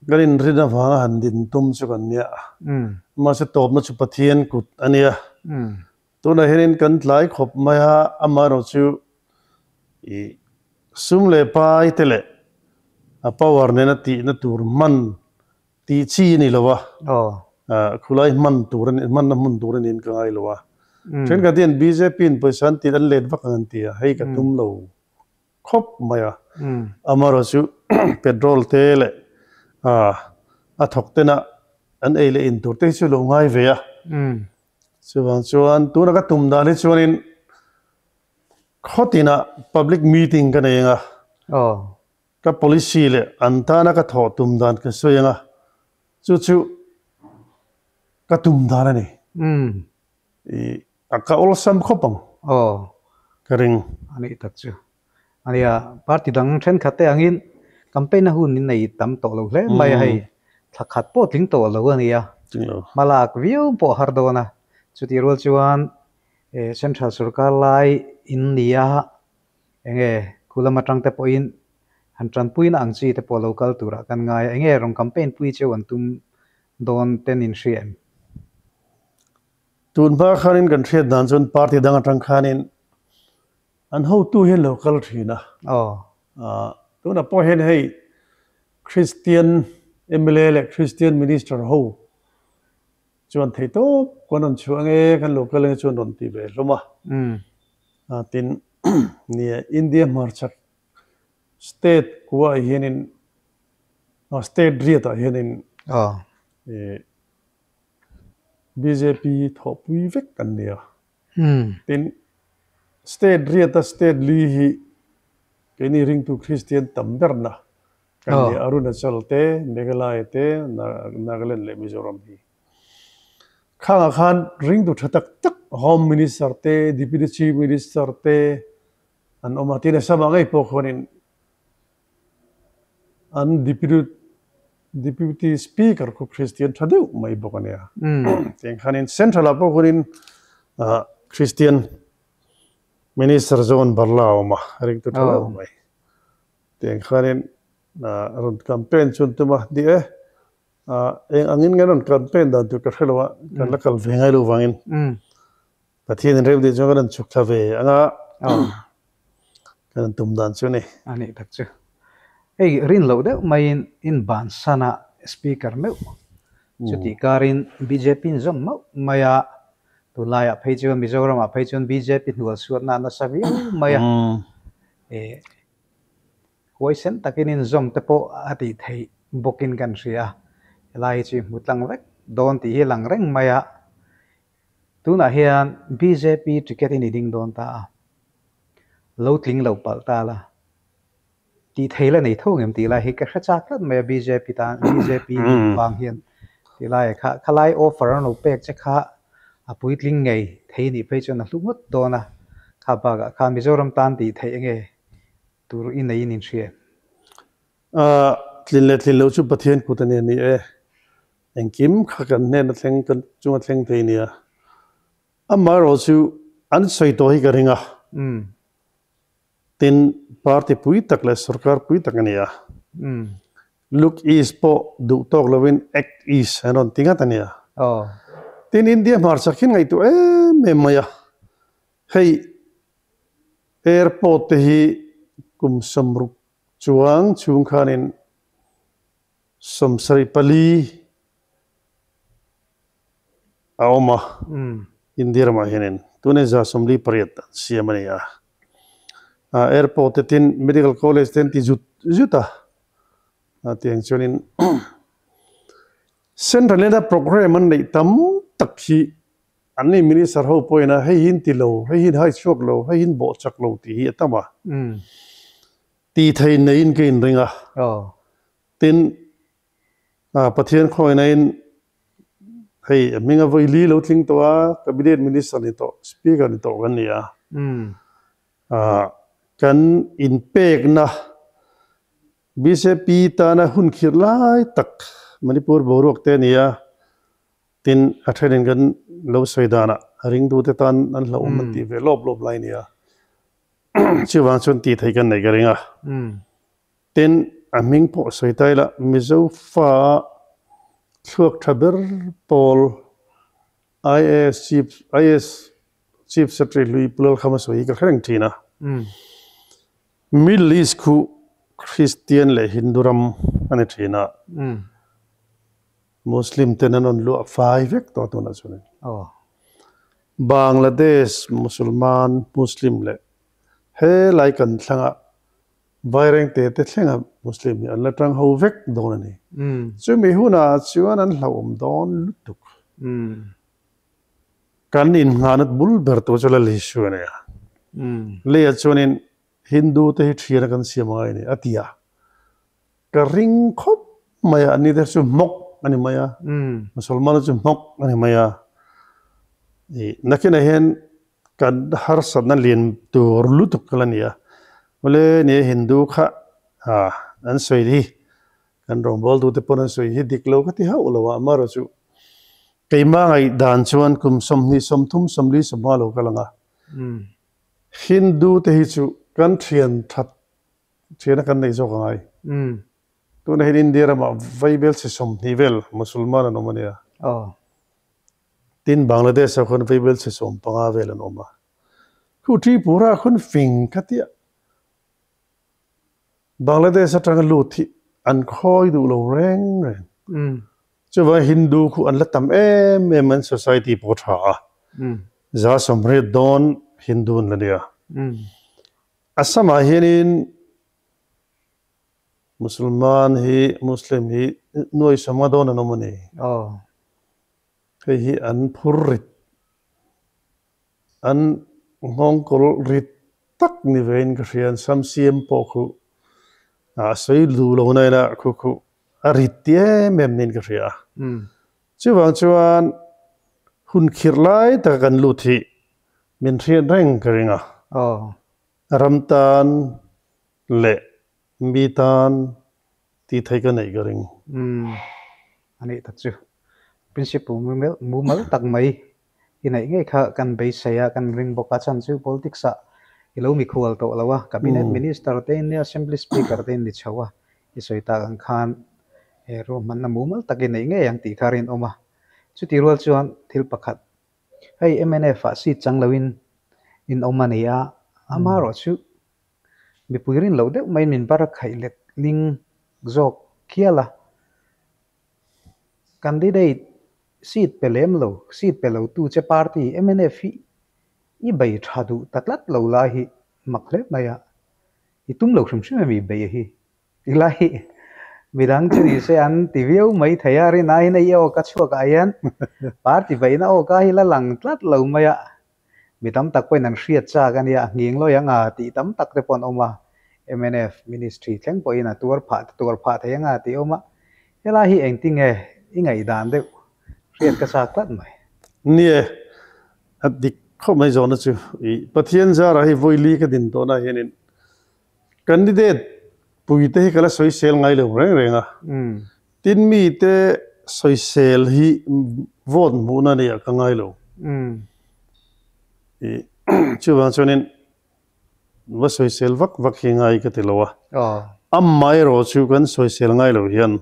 B: garin rina wanga han din tum chu kan nia.
A: Um
B: ma se top na chu pathian kut ania
A: um
B: to na herin kan tlai khop mai ha ama ro chu i sum le pai tele a power ne na ti na tur man. Ti chi ni lowa
A: oh
B: khulai man tur ni man na mun tur ni ka ai lowa
A: um tren
B: ka tian bjp in paisan ti an let vak an ti hei ka tum lo khop mai a
A: um
B: amaro chu petrol te le a a thok te na an ei le in tur te chu lo ngai ve a
A: um
B: chuan chuan tu na ka tum da ni chuan in khotina public meeting ka nei nga. Ka policy le an ta na ka tho tum dan ka so nga. Chu chu ka tum da ni
A: um
B: i aka ol sam khopang
A: oh
B: ka ring.
A: Ani tak chu. Ani a party dang then khate angin. Campaign na hun in nei tam to lo hle. Mai hai thakhat po tling to lo ani a.
B: Ting lo.
A: Malak view po har do na. Chuti rol chuan e central sarkar lai india. Enge kulama tang te po in. Han tran puin ang chi te po local tura kan ngai. Enge rong campaign pui che wan tum don ten in shriem
B: tun ba khanin kan thriat dan chun party dang atang khanin. An ho tu hen local thina
A: oh
B: à tôi là po hen hay Christian MLA le Christian minister ho. Chuan thei to kon an chuange kan local nge chuan ron ti ve loma
A: um
B: a tin nia India marchak state kuwa hianin a state riata hianin
A: oh
B: e BJP tho pui vek kan nia
A: um
B: tin state riata state li hi keni ring tu christian tamberna kan Oh. ni arunachal te meghalaya te Na- nagaland le mizoram hi khanga khan ring tu thatak tak home minister te deputy chief minister te an omati na sama ngai po an deputy deputy speaker ko christian thadu mai bokania
A: um
B: tiang khanin central apo kurin ah, christian minister zone barlao ma ring tu thala Oh. mai. Tiang khanin na ron campaign chun tuma di ah, eng angin ngaron campaign dan tu ka khelawa kan lakal vengai lu wangin.
A: Um
B: pathian rev di jongan chuk thave anga
A: oh.
B: kan tum dan chuni.
A: Ani tak chu ei rin lo de mai in in ban sana speaker meu
B: chuti
A: karin bjp in zom mau maya tu laya phei chu mizoram a phei chun bjp nual suat na na savi maya
B: Mm.
A: e hoisen takin in zom te po ati thei bokin kan ria lai chi mutlang vek don ti hi lang reng. Maya tuna hian bjp ticket in ding don ta lo tling lo pal ta la ti thei la nei tho ngem ti la hi ka kha chak lat me bjp ta bjp Mm. wang hian ti lai kha khalai offer no pek che kha a puitling ngei thei ni phei chon a hluk ngot dawna kha baga kha mizoram tan ti thei nge tur in nei in hria
B: a tlin le tlin lo chu pathian ku tani ni e eng kim kha kan ne na thleng kan chunga thleng thei ni a amar ro chu an soi to hi ka ringa um tin party pui tak le sarkar pui tak ani a
A: um
B: look is po du tok lovin act is anon tinga tania
A: oh.
B: Tin india mar sakhin ngai tu e me maya. Hei airport hi kum samruk chuang chung khanin somsari pali aoma.
A: Um
B: india ma hinin. Tune za somli pariat siamani ya a airport te tin medical college ten ti jut juta a tiang chuanin central na program an nei tam tak hi an ni minister ho poina hei hin ti lo hei hin hai chok lo hei hin bo chak lo ti hi atama
A: um
B: ti thei nei in ke in ringa
A: oh.
B: Tin a pathian khoi na in hei minga voi li lo tling to a cabinet minister ni to speaker ni to gan ni a.
A: Um
B: à kan in pek na. BJP ta na hun khir lai tak. Manipur borok te nia tin a thenin kan lo soidana ring du te tan an lo man ti ve lop lop lai nia chi wang chun ti thai kan nei ga ringa.
A: Um
B: tin a ming po soitai la. Mizo fa thuak thaber pol IS chief IS chief secretary lui pulal khama soi ka khrang thina
A: um
B: Middle East khu Christian le Hinduram ani thina.
A: Um
B: Muslim tenanon lu fai vek to to na chunin
A: oh.
B: Bangladesh Musulman Muslim le. He lai kan thlanga vaireng te te thlenga Muslim ni an la tang ho vek don ani chu mi huna chuan an hlo om don lutuk.
A: Um
B: kan in nganat bul ber to chala li shuane le chuanin Hindu te hi thira kan siamai ni atia ka ring khop maya ani der chu mok ani maya musulman chu mok ani maya i nakina hen kan har sadna lin tur lutuk kalania wale ne hindu kha ha an soi di kan rom bol du te pon an soi hi. Diklo ka ti ha ulawa amaro chu. Keima ngai dan chuan kum som ni som thum som li som ma lo kalanga
A: um
B: hindu te hi chu kan thian that thian kan nei zo ka ngai
A: um
B: tu na hin india ma vaibel se som ni vel musulman no mania
A: oh
B: tin bangladesh a khon vaibel se som panga vel an oma khu thi pura khon fing khatia bangladesh a tang lu thi an khoi du lo reng reng.
A: Um
B: chu wa hindu khu an la tam em em an society po tha
A: um
B: za somre don hindu la dia
A: um
B: asama hianin musulman hi muslim hi noi samadon an omani
A: oh
B: hei hi an phur rit an ngong kol rit tak ni vein ka hrian sam siam po khu a sei lu lo nai la khu khu a rit tie mem nin ka hria
A: um
B: chu wang chuan hun khir lai ta kan lu thi min hrian reng ka ringa
A: oh
B: ramtan le mi tan ti thai ka nei ka ring.
A: Um ani tak chu principle mu mel mu mal tak mai inai ngai kha kan bei saya kan ring boka chan chu politics a ilo mi khual to lawa cabinet minister te ni assembly speaker te ni chawa isoi ta kan khan. E ro man na mu mal takin nei ngai yang ti kharin oma chu ti rol chuan thil pakhat hei mnf a si changlawin in oma nei a ama ro chu mi puirin lo de mai min barak khai lek ling zok khiala candidate seat pelem lo seat pelo tu che party mnf i bai thadu taklat lo la hi makhle maya i tum lo shum shum mi bai hi ilahi midang chu ni se an tivio mai thaya ri nai na yo ka chu ka yan party bai na o ka hi la lang tlat lo maya mi tam tak pen an hriat cha kan ya nging lo yang a ti tam tak te pon oma. Mnf ministry thleng po ina tur pha tur pha thaya nga ti oma. Hela hi engting e ingai dan de hriat ka sa klat mai
B: nie at dik kho mai zona chu i pathian za ra hi voili ka din to na hianin candidate puite hi kala soi sel ngai lo reng renga tin mi te soi sel hi vote mu na ne ka ngai lo i chu wang chonin wa soi sel vak vak hi ngai ka ti lowa
A: oh
B: am mai ro chu kan soi sel ngai lo hian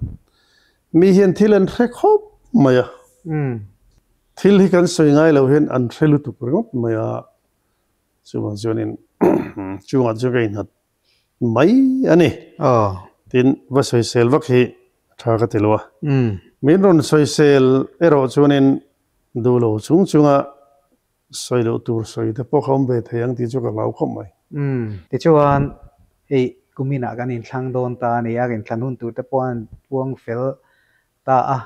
B: mi hian thilen thre khop maya. Thil hi kan soi ngai lo hian an threlu tu pringot maya. Chu wang chonin chu kai nat mai ani tin wa soi sel vak hi tha ka ti lowa
A: um
B: min ron soi sel ero chuanin du lo chung chunga soi lo tur soi te po khom be thayang ti chu ka lau khom mai
A: um ti chuan ei kumina kan in thlang don ta ni a in thlan hun tur te pawh puang fel ta a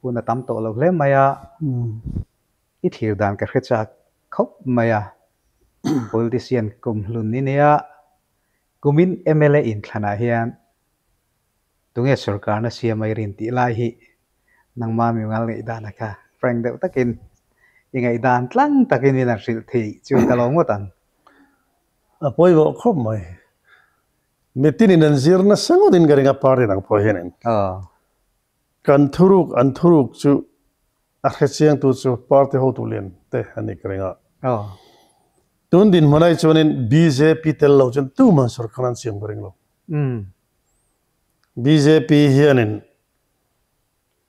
A: puna tam to lo hle maya i thir dan ka hrecha khop maya politician kum hlun ni nia kumin mla in thlana hian tunge sarkar na siamai rin ti lai hi. Nangma mi ngal ngai dan ka frank deuh takin ingai dan tlang takin in a hril thei chu kalong watan
B: a poi bo khom mai metin in an zir na sango din garinga party nang po hianin
A: oh
B: kan thuruk an thuruk chu a khechiang tu chu party ho tu len te ani garinga
A: oh
B: tun din manai chuanin bjp tel lo chen tu man sarkar an siam garing lo.
A: Um
B: bjp hianin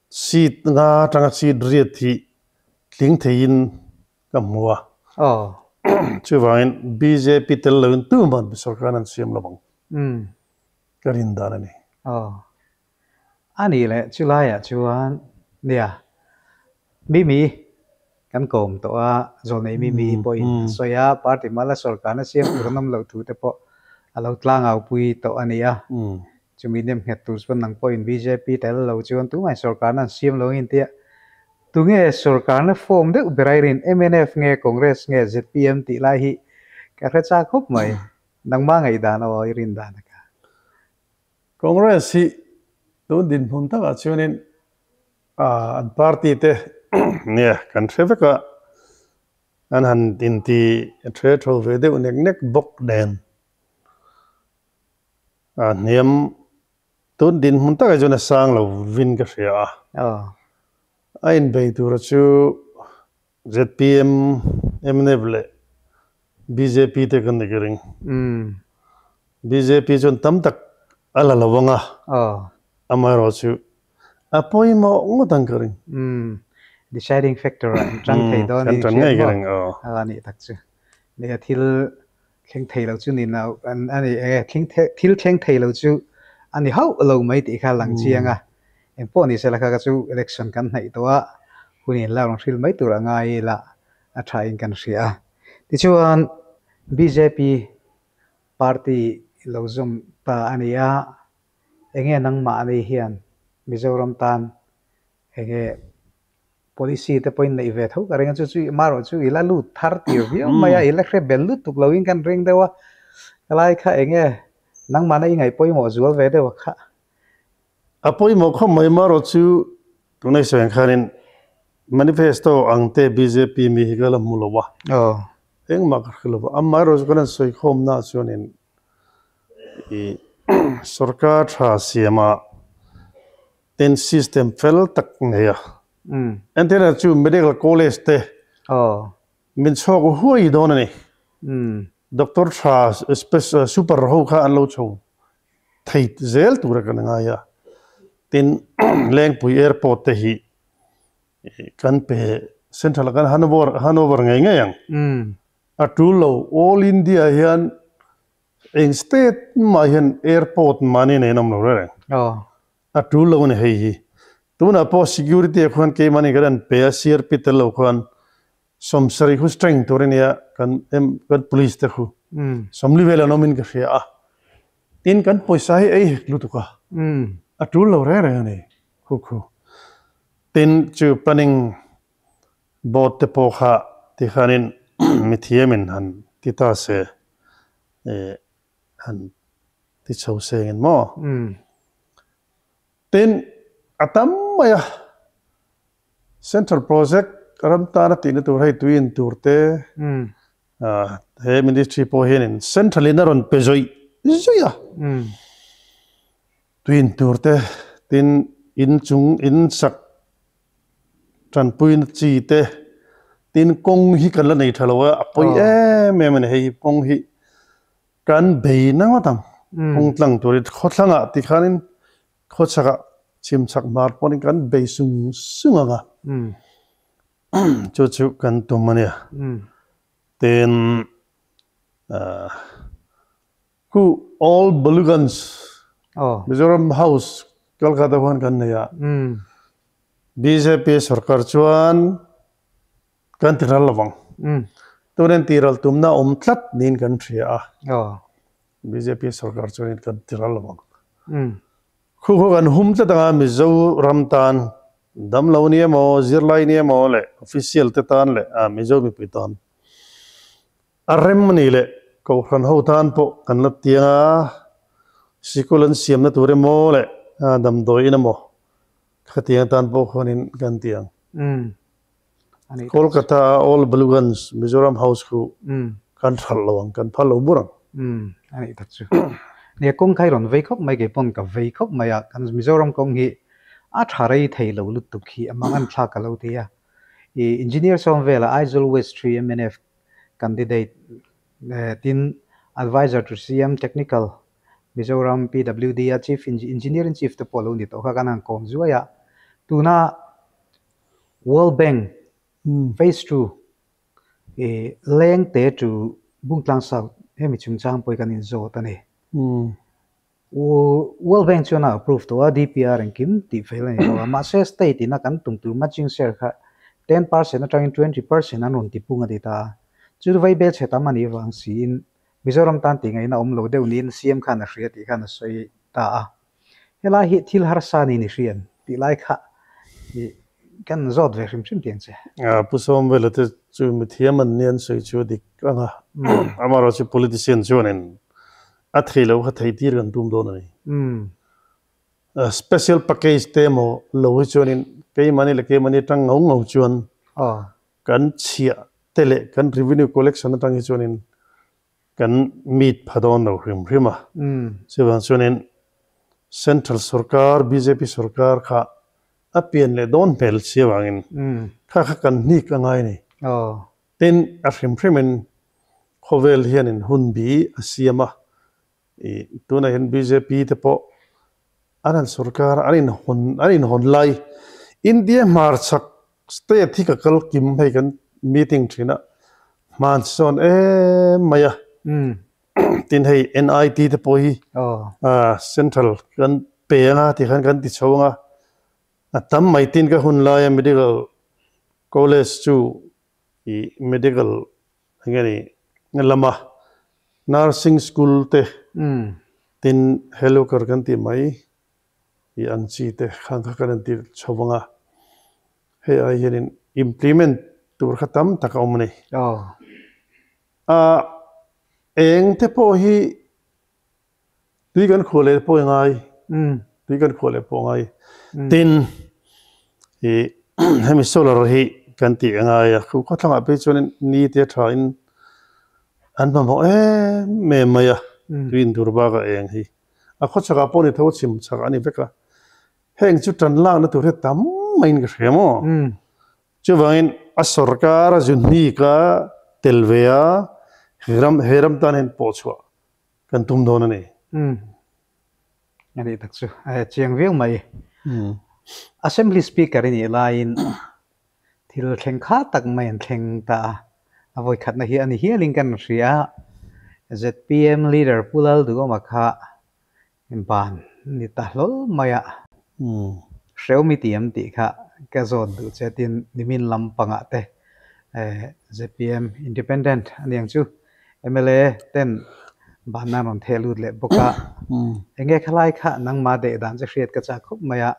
B: seat nga tanga seat riat thi tling thein kam huwa
A: oh
B: chu wain bjp tel lo tu man sarkar an siam lawang
A: um
B: karin dan ani
A: oh ani le chulai a chuan nia mi mi kan kom to a zol nei mi mi poi mm. soya party mala sarkar na siam urnam lo thu te po alo tlang au pui to ania chumi nem het tu span nang point bjp tel lo chuan tu mai sarkar na siam lo in tia tu nge sarkar na form de uberai rin mnf nge congress nge zpm ti lai hi. Ka kha cha khop mai? Nang ma ngai dan o irin dan ka.
B: Congress hi tu din phun ta chuanin a an party te ne kan theveka an han din ti the tho ve de nek nek bok den. A niam tu din hun ta jona sang lo vin ka oh.
A: a
B: in be tu ra chu zpm mnble bjp te kan ne gering
A: um
B: bjp chon tam tak ala lawanga
A: oh
B: amaro chu apoi mo ngotang karing
A: um deciding factor a tang thei do ni tan ngai karing
B: o
A: ani tak chu ne thil thleng thei lo chu ni nau an ani e thling thil thleng thei lo chu ani hau lo mai ti kha lang chianga em po ni se la kha ka chu election kan nei to a huni la rong thil mai tur anga i la a tha in kan ria ti chuan bjp party lo zum ta ania enge nang ma nei hian mizoram tan. Enge policy te point nei ve tho ka renga chu chu maro chu ila lu thar ti vi maya ila kre bel lu tuk lawin kan ring dewa kalai kha enge nang mana ingai poi mo zual ve dewa kha
B: apoi mo khom mai maro chu tunai sen khanin manifesto angte bjp mi higala mulowa.
A: Oh.
B: Eng ma khlowa amaro kan soi khom na chuanin i sarkar tha siama ten system fel tak ngeya.
A: Um
B: antena chu medical college te
A: oh.
B: min chok huai don ani
A: um
B: doctor tha special super ho kha an lo chho. Thei zel tur kan nga ya tin leng pui airport te hi kan pe central kan hanover hanover ngai ngai yang.
A: Um
B: a tu lo all india hian in state ma hian airport mani ne nam lo re a tu lo ne hei hi. Tuna po security khon ke mani garan pe a sir pitel lo khon som sari khu strength torenia kan em kan police te khu.
A: Um
B: somli vela nomin ka ria tin kan poisa hi ei heklu tu ka um a tu lo re re ne khu khu. Tin chu planning board te po kha ti khanin mi thiemin han ti ta se e han ti chau se ngin mo
A: um
B: tin atam maya central project ram ta na tin tur hai tuin tur te à he ministry po hen in central in ron pe zoi à tuin tur te tin in chung in sak tran puin chi te tin kong hi kan la nei thalo a poi e me man hei kong hi kan be na ma tam
A: kong
B: tlang tur kho thlanga ti khanin kho chaka chim chak mar pon kan be sung sunga nga
A: um
B: chu chu kan tum mania uh, ku all balugans Mizoram House Kolkata wan kan ya
A: um
B: BJP sarkar chuan kan tiral lawang.
A: Um
B: tunen tiral tumna om tlat nin kan thria a
A: oh
B: BJP sarkar chuan kan tiral lawang. Khu khu kan hum ta tanga Mizoram tan dam lo ni mo zirlai ni mo le official te tan le a Mizo mi pitan arrem ni le ko ran ho tan po kan la tianga sikulan siam na ture mo le a dam doi na mo. Khatiang tan po khonin kan tiang
A: ani Kolkata
B: all balugans Mizoram house khu
A: um
B: kan thal lawang kan phal lo burang.
A: Um ani tak chu ne kong khai ron vei khop mai ge pon ka vei khop maya kan mizoram kong hi a tharai thei lo lut tu khi amang an thla ka lo ti ya i engineer som vela aizul west 3 mnf candidate eh, tin advisor to cm technical mizoram pwd ya chief Engi- engineer in chief te polo ni to. Kha kanang kom zuwa ya. Tuna world bank phase 2 e leng te tu bungtlang south hemi chungchang poi kan in zo ta ne wo world bank chuna approve to a dpr and kim ti fail ni to. Ma se state ina kan tung tu matching share kha. 10% na tang 20% an ron ti punga di ta. Chu vai be che ta mani wang si in mizoram tan ti ngai na om lo deu nin cm khan na hria ti khan na soi ta a. Hela hi thil har sa ni ni hrian. Ti lai kha kan zot ve hrim chim tiang che.
B: A pusom vela te chu mi thiam an nian soi chu dik anga amaro chu politician chuan in a thilo kha thei tir kan tum don ni.
A: Um
B: a special package te mo lo hi chuan in ke mani le ke mani tang ngau ngau chuan.
A: Oh
B: kan chia tele kan revenue collection atang hi chuan in kan meet phadon lo hrim hrima
A: um
B: siwan chuan in central sarkar bjp sarkar kha a pian le don pel chiawangin
A: um
B: kha kha kan ni ka ngai ni.
A: Oh.
B: Tin a hrim hrimin khovel hian in hun bi a siama i tuna hin bjp te po. Anan sarkar anin hon anin hon lai. India marchak state thi ka kal kim hei kan meeting thina. Man son e maya
A: um
B: tin hei nit te po hi.
A: Oh
B: à central kan pe nga ti khan kan ti chonga a tam mai tin ka hun la ya medical college chu i medical ngani lama nursing school te
A: um
B: tin hello kar kan ti mai i ang chi te khang kha kan ti chawanga he ai hian implement tur khatam taka omni
A: oh
B: a eng te po hi tui kan khole po ngai.
A: Um
B: tui kan khole po ngai. Tin hi hemi solar hi kan ti ngai. Khu kho thanga pe chon ni te tha in an ma mo e me maya
A: um
B: tuin durba ga eng hi. A kho chaka po ni tho chim chaka ani beka heng chu tan lang na tur he tam main ga hremo
A: um
B: chu wangin a sarkar a jun ni ka telvea heram heram tan hen po chua kan tum don ani
A: um ani tak chu ai chiang viau mai. Assembly speaker ni line thil thleng kha tak mai an thleng ta. Avoi khat na hi ani hi ling kan ria. Zpm leader pulal du ma kha. In ban ni ta lol maya Xiaomi tiam ti kha. Ka zon du che tin nimin lam panga te. Eh zpm independent aniang chu mla ten bana non thelut le boka. Enge khalai kha nang ma de dan che hriat ka cha khup maya.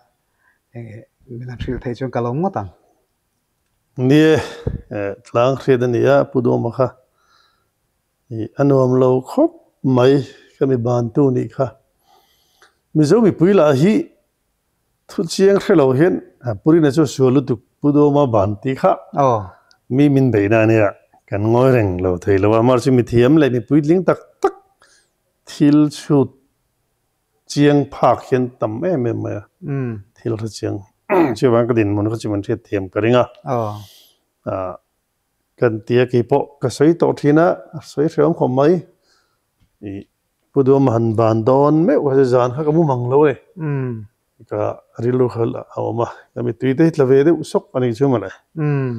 A: Enge minan thil thei chung kalong mo tang.
B: Nie tlang khred ani ya pudo ma kha. I anuam lo khop mai kami ban tu ni kha. Mi zo mi puila hi thu chiang khelo hen puri na chu sualu tu pudo ma ban ti kha.
A: Oh.
B: Mi min be na ne กันงอยแรงเราเทีแล้วว่ามารชิมีเทียมเลยมีปุ้ยลิงตักตักทิลชุดเจียงผักเห็นตำแม่เมื่อเมื่อทิลเจียงชื่อว่ากระดินมันก็จะมันเทียเทียมกันงะ
A: อ๋อ
B: อ่ากันเตียกีโปะก็สวยตัวทีนะสวยเทียมขมไหมอีผู้ดูมันบานดอนไม่ว่าจะจานเขาก็มุ่งมังเลย
A: อืม
B: ก็ริลูเขาเอามาก็มีตุยได้ละเวได้อุศกอันนี้ชื่อมัเลย
A: อืม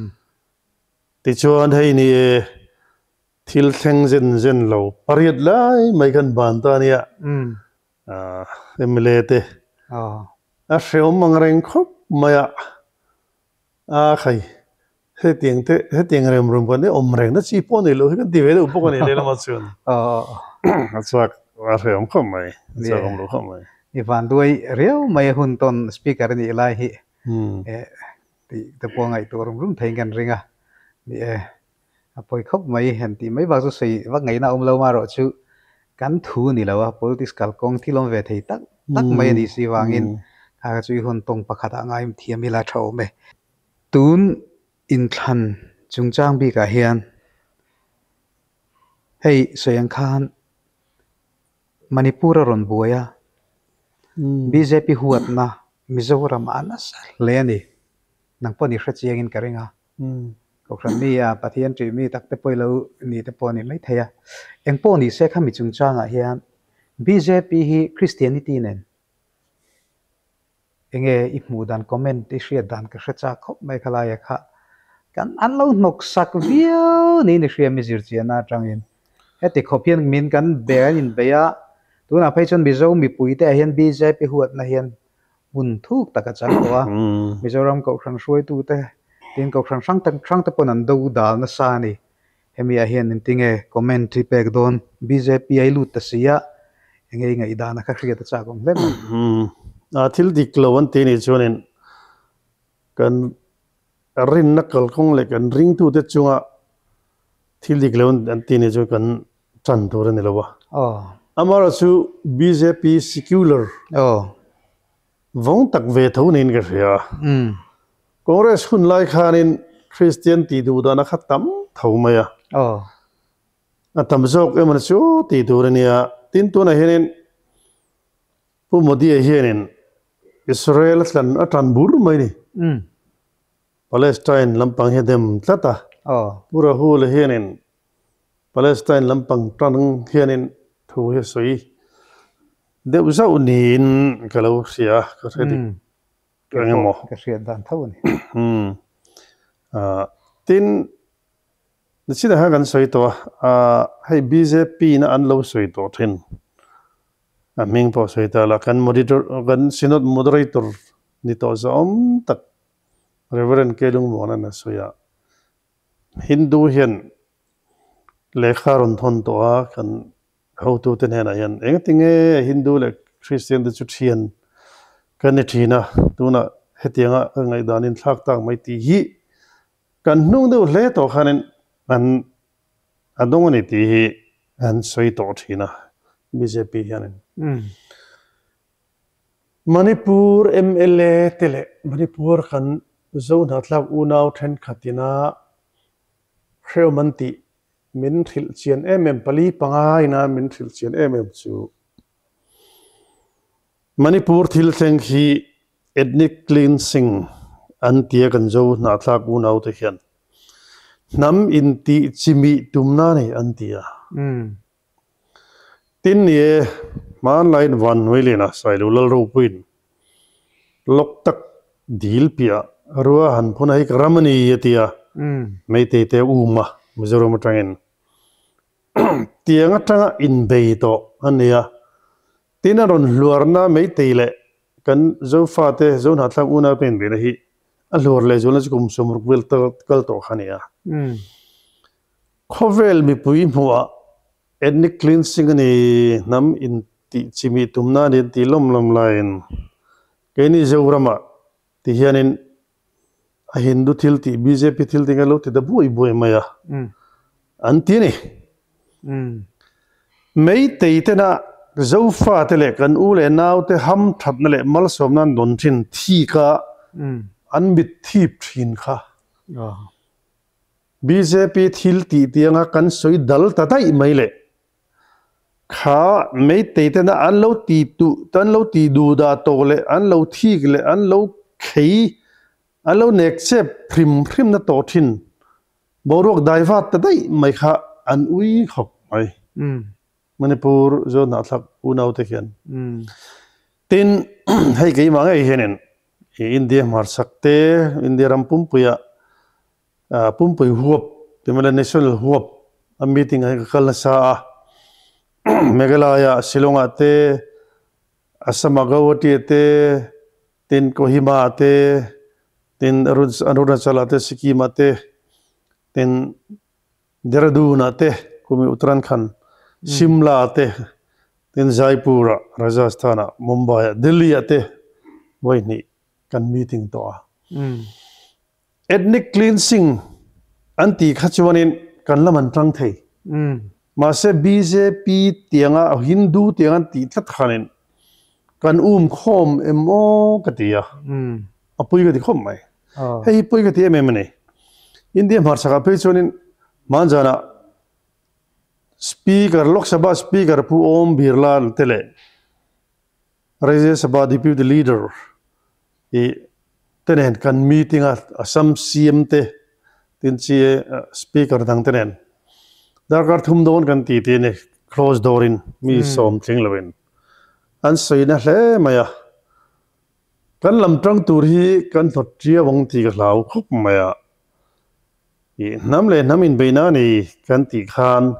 B: kan ngoi reng lo thei lo amar chi mi thiam le mi pui ling tak tak thil chu chiang phak hian tam em em ma um thil ra chiang chi wang ka din mon ka chi man thiam thiam ka ringa oh à cần tia kỳ bộ cái sấy tổ thì na sấy sớm không mấy thì bữa đó mà hành bàn đón mấy cái gian khác cũng mong lâu đấy um cái rilu khal ảo mà cái mình tùy tới là về đấy sốc anh ấy chứ mà này um thì cho anh hay nè thil theng zen zen lâu pariat lại mấy cái bàn ta nè
A: um
B: à em lệ thế
A: oh
B: à sớm mang rèn khóc mà à à khai thế tiếng thế thế tiếng rèm rùm cái này om rèn nó chỉ po này lâu cái đi về đấy po cái này là mà chuyện
A: oh
B: Chuak a rheom khom mai. Yeah. Chuak om lu khom mai.
A: ivan duai riau mai hun ton speaker ni lai hi
B: Hmm.
A: e ti te po ngai to rum rum thei gan ringa ni e apoi khop mai hen ti mai ba su sei wa ngai na om lo ma ro chu kan thu ni lawa politics kal kong thilom ve thei tak tak mai ni si wangin ha chu hun tong pakhat a ngai thiam hi la tho me tun in than chung chang bi ka hian hei soyang khan. Manipura ron buaya Hmm. BJP huat na Mizoram anas leni nang poni hra chiangin karinga Hmm. ko khran mi a pathian tri mi tak te poilo ni te poni mai theya eng poni se khami chung changa hian BJP hi Christianity nen enge i mu dan comment ti hria dan ka hra cha khop mai khala ya kha kan an lo nok sak viau ni ni hria mi zir chiana tangin heti khopian min kan bear in beya tuna phei chon mizo mi pui te hian BJP huat na hian mun thuk taka chan ko a
B: Hmm.
A: mizoram ko khrang shuai tu te tin ko khrang sang tak khrang te pon an do dal na sa ni hemi a hian in tinge commentary pek don BJP ai lut ta sia enge ngai dana kha khria ta cha kom lem
B: Hmm. A thil dik lo an te ni chuanin kan rin na kal kong le kan ring tu te chunga thil dik lo an te ni chu kan chan tur ni lo wa.
A: oh
B: Amara chu BJP secular.
A: Oh
B: vong tak ve tho nin ka hria.
A: um
B: Congress hun lai khanin Christian ti du da na khatam tho mai a.
A: oh
B: a tam zok em an chu ti tur ania tin tu na hianin pu modi a hianin Israel tlan a tan bur mai ni
A: um
B: Palestine lampang he dem tlata.
A: Oh
B: pura hu le hianin Palestine lampang tan hianin thu he soi. De uza unin kalau sia ka thedi
A: um kang mo ka khria dan thau ni
B: hmm a tin ni sida ha gan soi to a hei BJP na an lo soi to thin a ming po soi ta la kan monitor kan synod moderator ni to za om tak. Reverend kelung mo na soya hindu hian lekha ron thon to a kan ho tu ten hena yan eng tinge hindu le christian de chu thian kan ni thina tuna hetianga ngai danin thak tak mai ti hi. Kan hnung deuh hle to khanin an adong ni ti hi an soi to thina. Bjp hianin.
A: Um
B: manipur mla tele. Manipur kan zone hatlak unau then khatina. Hreumanti min thil chian mm pali pangai na min thil chian mm chu manipur thil thleng hi ethnic cleansing an tia kan zo na thlak unau te hian nam in ti chimi tumna nei an tia.
A: Um
B: tin ni e man lain van welina sai lu lal ro puin. Lok tak dil pia ruwa han phuna hi ramani yatia
A: um
B: mei te te uma mizoram atangin tianga tanga in bei to ania tina ron luarna mei te le kan zo fa te zo na thlang una pen be hi a lur le zo na kum somur wel ta kal to khania
A: um
B: khovel mi pui hmuwa ethnic cleansing ani nam in ti chimi tumna ni ti lom lom lain. Keni zeurama ti hianin a hindu thil ti bjp thil tinga lo ti da bui bui maya
A: um
B: an ti ni.
A: Um
B: mei teitena zo fa te le kan u le nau te ham that na le mal som nan don thin thi ka.
A: Um
B: an mit thip thin kha. BJP thil ti tianga kan soi dal ta dai mai le. Kha mei te te na an lo ti tu tan lo ti du da to le an lo thik le an lo khei an lo nek che phrim phrim na to thin. Borok dai va ta dai mai kha an khop mai.
A: Ừ
B: manipur zo na thak u nau te khian.
A: Ừ
B: tin hay cái mà ngay hiện India mar sakte India ram pum puya pum pui huop pimala national huop a meeting ay kal sa Meghalaya Shillong te Assam Agawati te tin Kohima te tin Arunachal te Sikkim te tin Dehradun te kumi Uttarakhand Shimla te tin Jaipur Rajasthan Mumbai Delhi te voi ni? Kan meeting to a
A: ừ
B: ethnic cleansing anti khachuanin kan laman tang thei.
A: Ừ
B: ma se bjp tianga hindu tianga ti thlat khanin. Kan um khom emo katia
A: ừ
B: apui ga di khom mai.
A: Ờ
B: hei pui ga ti em em ne india mar saka pe chonin manjana speaker lok sabha speaker pu om birla tele. Rajya sabha deputy leader. I tenen kan meeting a asam cm te. Tin chi speaker dang tenen. Darkar thum don kan ti ti ne close door in mi som thing lovin an soi na hle maya. Kan lam tang tur hi kan thot chia wong ti ka hlau khup maya. I nam le nam in beina ni kan ti khan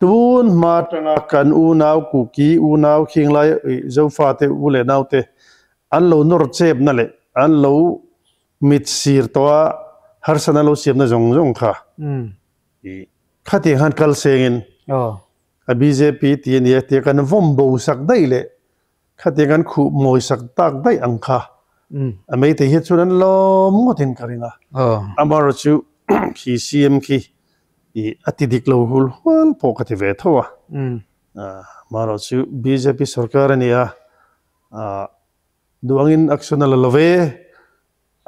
B: tun ma tanga kan u naw ku ki u naw khing lai zo fa te u le naw te. An lo nor chep na le. An lo mit sir to har sana lo siam na jong jong kha.
A: Ừ
B: i khati han kal sengin. A bjp ti ni te kan vom bo sak dai le. Khati kan khu moi sak tak dai ang kha.
A: Ừ
B: a mei te hi chuan lo mo tin karinga
A: ờ
B: amaro chu khi cm khi i ati dik lo hul hwal po ka ti ve thowa maro chu bjp sarkar ania duangin action la love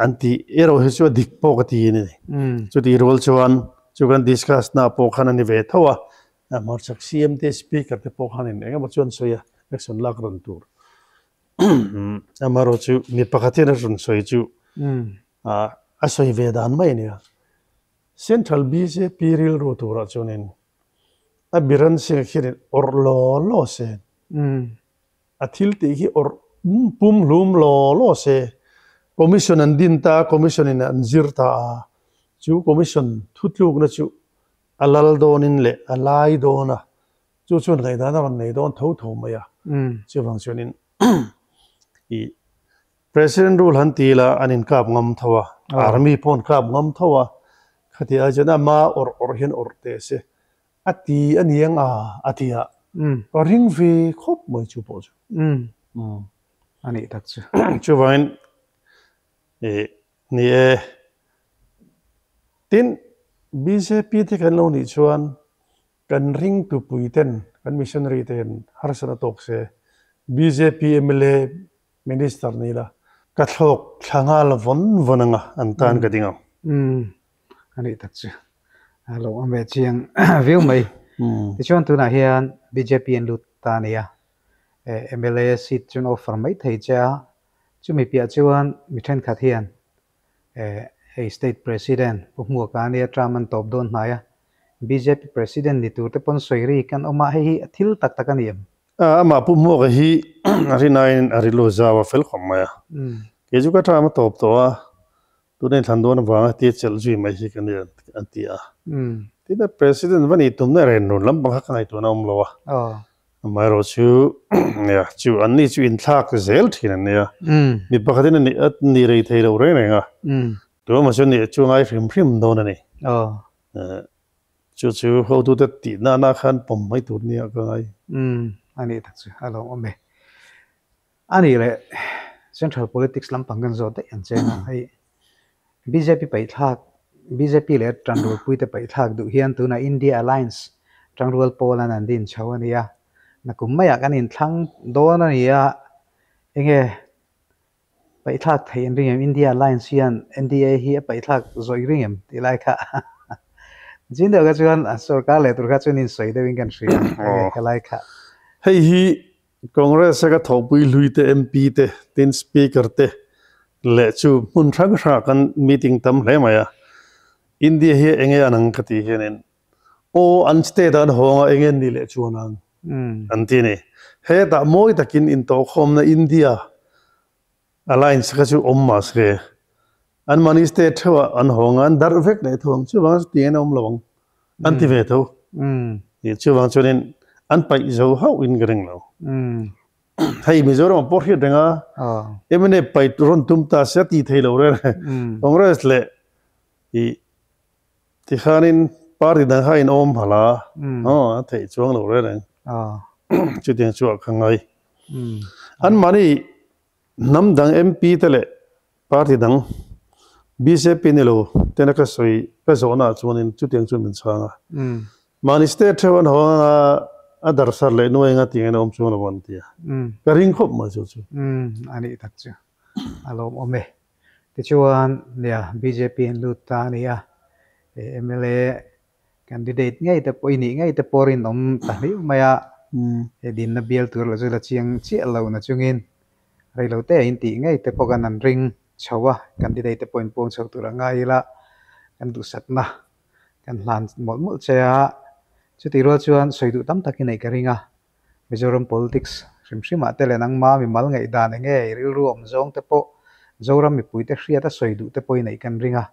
B: anti ero he chu dik po ka ti ni chu ti rol chuan chu kan discuss na po khan ani ve thowa mar chak cm te speaker te po khan in enga ma chuan soya action lak ron tur amaro chu mi pakhatin ron soi chu a a soi ve dan mai ni central bjp ril ro tura chunin. A biran se khirin or lo lo se.
A: Ừ
B: a thil te hi or um, pum lum lo lo se. Commission an din ta commission in an zir ta. Chu commission thutluk na chu alal donin le alai dona chu chun ngai da ron nei don tho tho maya.
A: Ừ
B: chu wang chunin. I president rule han ti la anin kap ngam thawa Ah. army pon kap ngam thawa khati a jana ma or or hin or te se ati aniang a atia
A: ừ.
B: Ring ve khop moi chu po chu
A: ừ. Anh ấy thật sự
B: chu vain e ni e tin bjp te kan lo ni chuan kan ring tu pui ten kan missionary ten har sana tok se bjp mla minister ni la ka thlok thangal von vonanga an tan ka dinga
A: ừ anh ấy thật sự. Alo ông về chiang view mày
B: mm
A: thì chọn tu na hian BJP en lut ta nia MLA seat chun offer mai thei cha. Chu mi pia chuan mi then khat hian e state president pu mu ka nia traman top don hmaya BJP president ni tur te pon soiri kan oma hi thil tak tak aniam
B: a ama pu ga hi ari nain ari lo zawa fel khomaya
A: um
B: ke ju ka ta ma top to a tu ne than don wa ti chel ji mai hi kan antia ti na president vani tum na ren no lam bang ka ngai tu na um lo wa
A: oh
B: mai ro chu ya chu an ni chu in thak zel thin an ya mi pakhatin ni at ni rei thei lo re nga
A: um
B: tu ma chu ni chu ngai phim phim do na ni
A: oh
B: chu chu ho tu ta ti na na khan pom mai tu ni ka ngai
A: um anh ấy thật sự alo ông về anh ấy lại central politics lam pangan zo te an chena hai BJP pai thak BJP le Trangrual pui te pai thak du hian tu na India Alliance Trangrual Poland an din chawania na kum maya kan in thlang don ania enge pai thak thei an ringem india line sian nda hi a pai thak zoi ringem ti lai kha. Jin do ga chuan sarkar le tur kha chuan in soi dewin kan hria Oh. ka lai kha.
B: Hei hi congress ka thopui lui te mp te tin speaker te le chu mun thang thra kan meeting tam hle maya. India hi enge anang kati hianin o an state an honga enge ni le chu nang
A: um
B: an ti ni he da moi takin in to khom na india. Alliance ka chu om mas ke an mani state thawa an honga an dar vek nei thong chu wang ti en om lawang.
A: An ti
B: ve tho. Ni chu wang chunin an pai zo hau in gring lo um hei mizoram por hi denga
A: oh
B: emene pai ron tum ta se ti thei lo re congress le i ti khanin party dang ha in om phala
A: um
B: oh a thei chuang lo re reng chu tiang chu khangai
A: um an
B: mani nam dang mp te le party dang bjp ni lo tena ka soi ka zona chuanin chu tiang chu min changa mani state thewan ho a dar sar le nuai nga ti ngena om chu lo bon
A: um
B: ka ring khop ma chu chu
A: um ani tak chu alom ome ti chuan nia bjp in lut ta nia e mla candidate ngai te poi ni ngai te porin om ta ni maya. E din na bial tur la zula chiang chi lo na chungin rei lo te in ti ngai te pokan an ring chawa candidate te point pong chau tur ngai la. Kan du sat na. Kan hlan mol mol chea chu ti ro chuan soi du tam takin ei ka ringa mizoram politics rim hrima te le nang ma mi mal ngai dan nge ril ruam zong te po. Zoram mi pui te hria ta soi du te poi nei kan ringa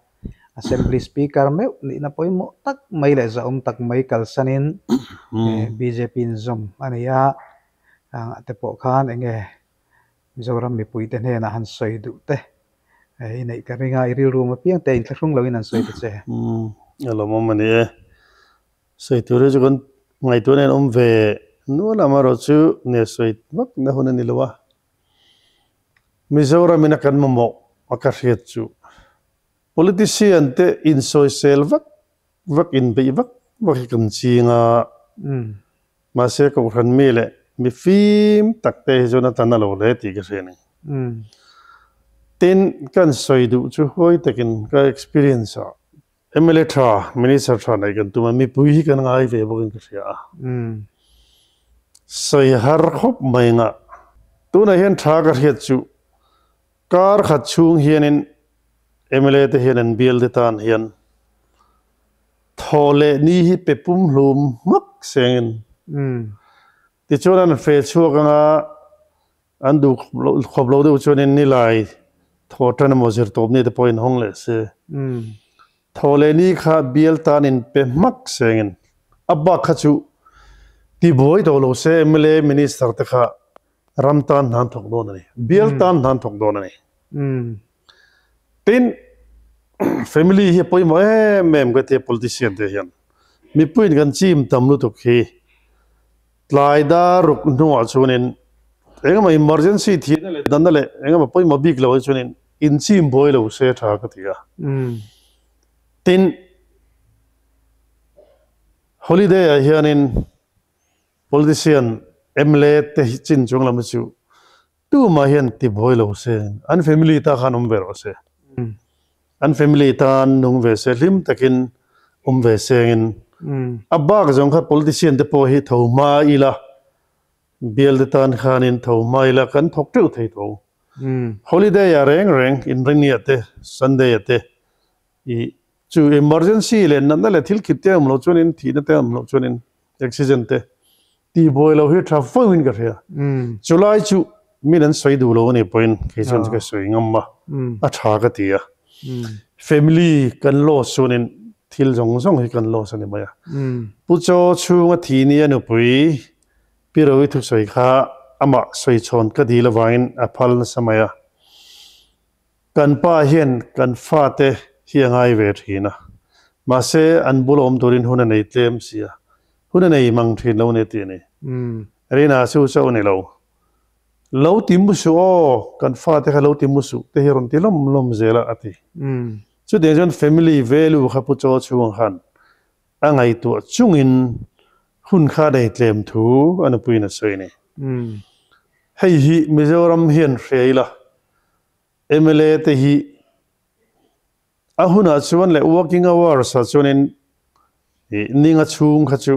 A: assembly speaker me ni na poi mo tak mai le za om tak mai kal sanin eh, BJP in zom ania ang te po khan enge mizoram mi pui te ne na han soi du te ei nei ka ringa iril ru ma piang te in thlung lo in an soi te che
B: alo mo mani Sai tu re jugon ngai tu nen om ve nu la maro chu ne sai mak na huna ni lawa. Mizoram mina kan mo mo akariet chu. Politician te in soi sel vak vak in be vak vak kan chi nga
A: um
B: ma se ko ran mi le mi phim tak te jona tan lo le ti ka se ni.
A: um
B: Tin kan soi du chu hoi takin ka experience a. MLA tha minister tha nai kan tuma mi pui hi kan ngai ve bokin ka sia.
A: um
B: Soi har khop mai nga. Tu na hian tha ka hiat chu. Kar khat chung hianin MLA te hianin bial te tan hian. Thole ni hi pe pum hlum mak sengin.
A: um
B: Ti chuan an fe chuak nga an du khop lo de chuan ni lai. Thotan mo zir top ni te point hong le se. Um thole ni kha bial tan in pe mak sengin. Abba kha chu ti boy to lo se mle minister te kha ram tan nan thok do ni bial tan nan thok do ni
A: um
B: tin family hi poi mo e mem ga te politician te hian. Mi puin gan chim tam lu to khi tlai da ruk nu a chunin. Enga ma emergency thi na le dan na le enga ma poi ma big lo chunin. In chim boy lo se tha ka tia
A: um
B: tin. Holiday a hianin politician MLA te hi chin chung lam chu tu ma hian ti bhoi lo se. An family ta khan um ver se.
A: Um
B: an family ta nung ve se. Lim takin um ve se in
A: um
B: abba jong kha politician te po hi tho ma ila. Bial de tan khanin tho ma ila kan thok teu thei tho
A: um
B: holiday ya reng reng in ring ate sunday ate i chu emergency le nan le thil khit te am lo chunin thi na te am lo chunin accident te ti boy lo hi tra fo win ka thia
A: um
B: july chu min an soi du lo ni point ke chon ka soi ngam ma
A: um
B: a tha ka ti ya
A: um
B: family kan lo chunin thil jong jong hi kan lo sani ma ya
A: um
B: pu cho chu nga thi ni anu pui pi ro i thu soi kha ama soi chon ka di la wain a phal na samaya kan pa hian kan fa te hi ngai ve thina ma se an bulom turin huna nei tlem sia. Huna nei mang thin lo ne ti ni.
A: Um
B: rena su so ni lo. Lo tim su o kan fa te lo tim su. Te hi ron ti lom lom zela ati.
A: Um
B: chu de jon family value kha pu cho chuang han. Angai tu chungin hun kha dei tlem thu an puina soi ni.
A: Um
B: hei hi mizoram hian hreila MLA te hi ahuna chuan le working hours sa chuanin ninga chung kha chu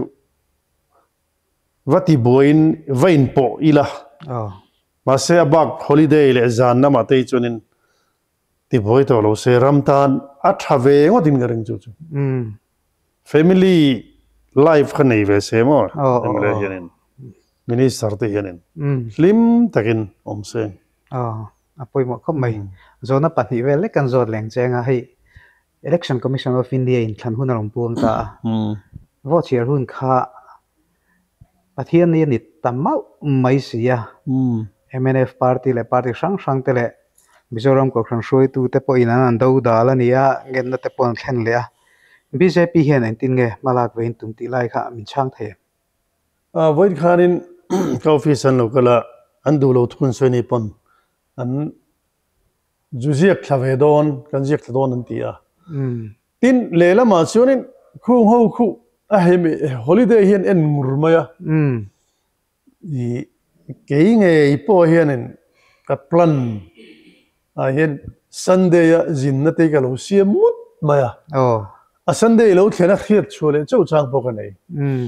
B: vati boin vain po ila.
A: Oh.
B: Ma se abak holiday le zan na ma te chuanin ti boi to lo se ramtan a thave ngo din garing chu chu.
A: Mm
B: family life kha nei ve se mo. Oh, MLA oh. hianin minister te hianin.
A: Mm
B: slim takin om se.
A: Oh apoi mo khom mai. Zona pahnih vel le kan zot leng chenga hei election commission of india in thlan hun rom puam ta.
B: Mm.
A: Vote here hun kha. Pathian ni ni tamau mai sia
B: mm.
A: MNF party le party sang sang te le Mizoram ko khan shroi tu te po ina an do da la nia ngen na te pon thlen le a BJP hian en tin nge malak vein tum ti lai kha min chang the.
B: A void khanin coffee san lo kala an du lo thun so ni pon. An juziak thlave don kan ziak thadon an tia tin lela ma chuanin khung ho khu a hemi holiday hian en ngurmaya
A: um
B: i kei nge ipo hianin ka plan a hian sunday a zin na te ka lo siam mut maya
A: oh
B: a sunday lo thena khiat chule chau chang po ka nei
A: um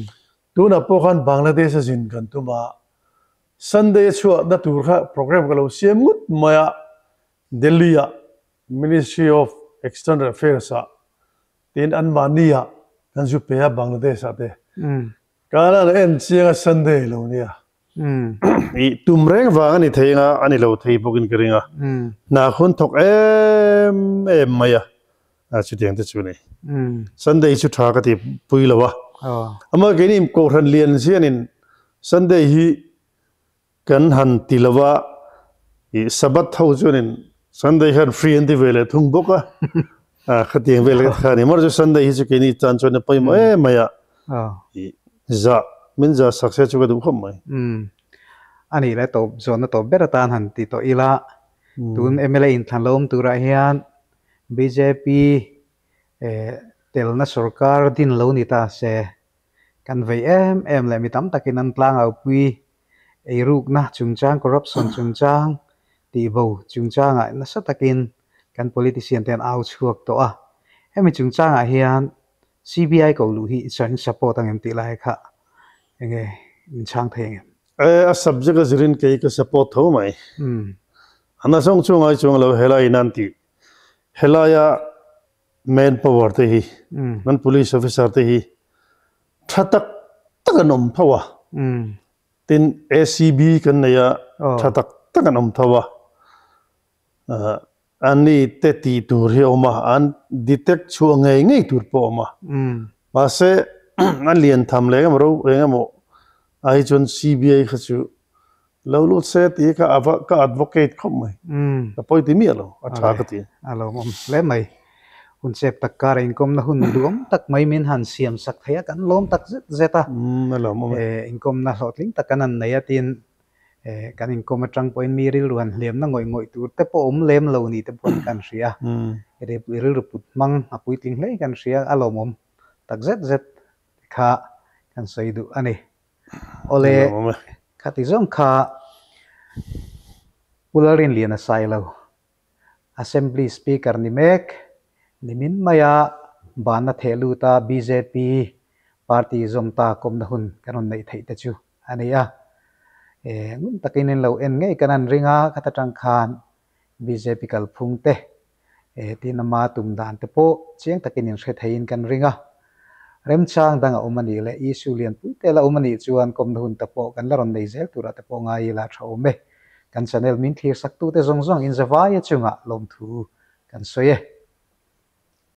B: tuna po khan bangladesh a zin kan tuma sunday chua na tur kha program ka lo siam mut maya delhi a ministry of external affairs a tin an mania kan ju pe a bangladesh a te.
A: Um
B: kana en chianga sunday lo nia
A: um
B: i tumreng wang ani theinga ani lo thei bokin keringa
A: um
B: na khun thok em em maya a chu tiang te chu
A: um
B: sunday chu tha ka ti pui lawa
A: oh.
B: Ama ke ni ko ran lian sianin sunday hi kan han tilawa i sabat thau chunin sunday han free and vele thung boka a. Khatiang vele kha ni. Mar chu sunday hi chu ke ni chan chon pai mo e maya.
A: Oh
B: i za. Min za success chu du khom mai.
A: Um ani le to zona to bera tan han ti to ila.
B: Tun
A: MLA in thlan lom tura hian. BJP eh telna sarkar din lo ni ta se. Kan vei em em le mi tam takin an tlang au pui. Ei ruk na chungchang corruption chungchang ti bo chungchang a na sa takin kan politician ten au chuak to a hemi chungchang a hian CBI ko lu hi chan support ang em ti lai kha enge min chang theng
B: e a subject a zirin ke ka support tho mai
A: um
B: ana song chung ai chung lo hela inan ti hela ya man power te hi
A: um
B: nan police officer te hi thatak takanom thawa
A: um
B: tin ACB kan na ya thatak takanom thawa Ah, ani te ti tur hi oma an detect chu ngai ngai tur po oma
A: um
B: ma se an lian tham le ngam ro enga mo ai chon CBI kha chu. Lo lu se ti ka ava ka advocate khom mai.
A: Um
B: ka poi ti mi lo. A tha ka ti.
A: Alo mom le mai. Hun sep tak kar in kom na hun duom tak mai min han siam sak thaya kan lom tak zet zeta.
B: Mm lo mo
A: e in kom na hotling tak kanan na yatin e kan in kom atang point mi ril ruan lem na ngoi ngoi tur te po om lem lo ni te pon kan ria
B: mm
A: e de ril ru put mang apui ting hlei kan ria alo mom tak zet zet kha kan sei du ani ole
B: lo mo
A: khati zom kha pularin lian a sai lo assembly speaker ni mek nimin maya bana thelu ta bjp party zom ta kom na hun kanon nei thei ta chu e ngun takin in lo en ngei kanan ringa khata tang khan. Bjp kal phung te. E tinama tum dan te po chiang takin in hre thein kan ringa rem chang danga umani le issue lian pu te la umani chuan kom na hun po kan la nei zel tura te po ngai la thau me kan channel min thlir sak tu te zong zong in zawai chunga, lom thu kan soye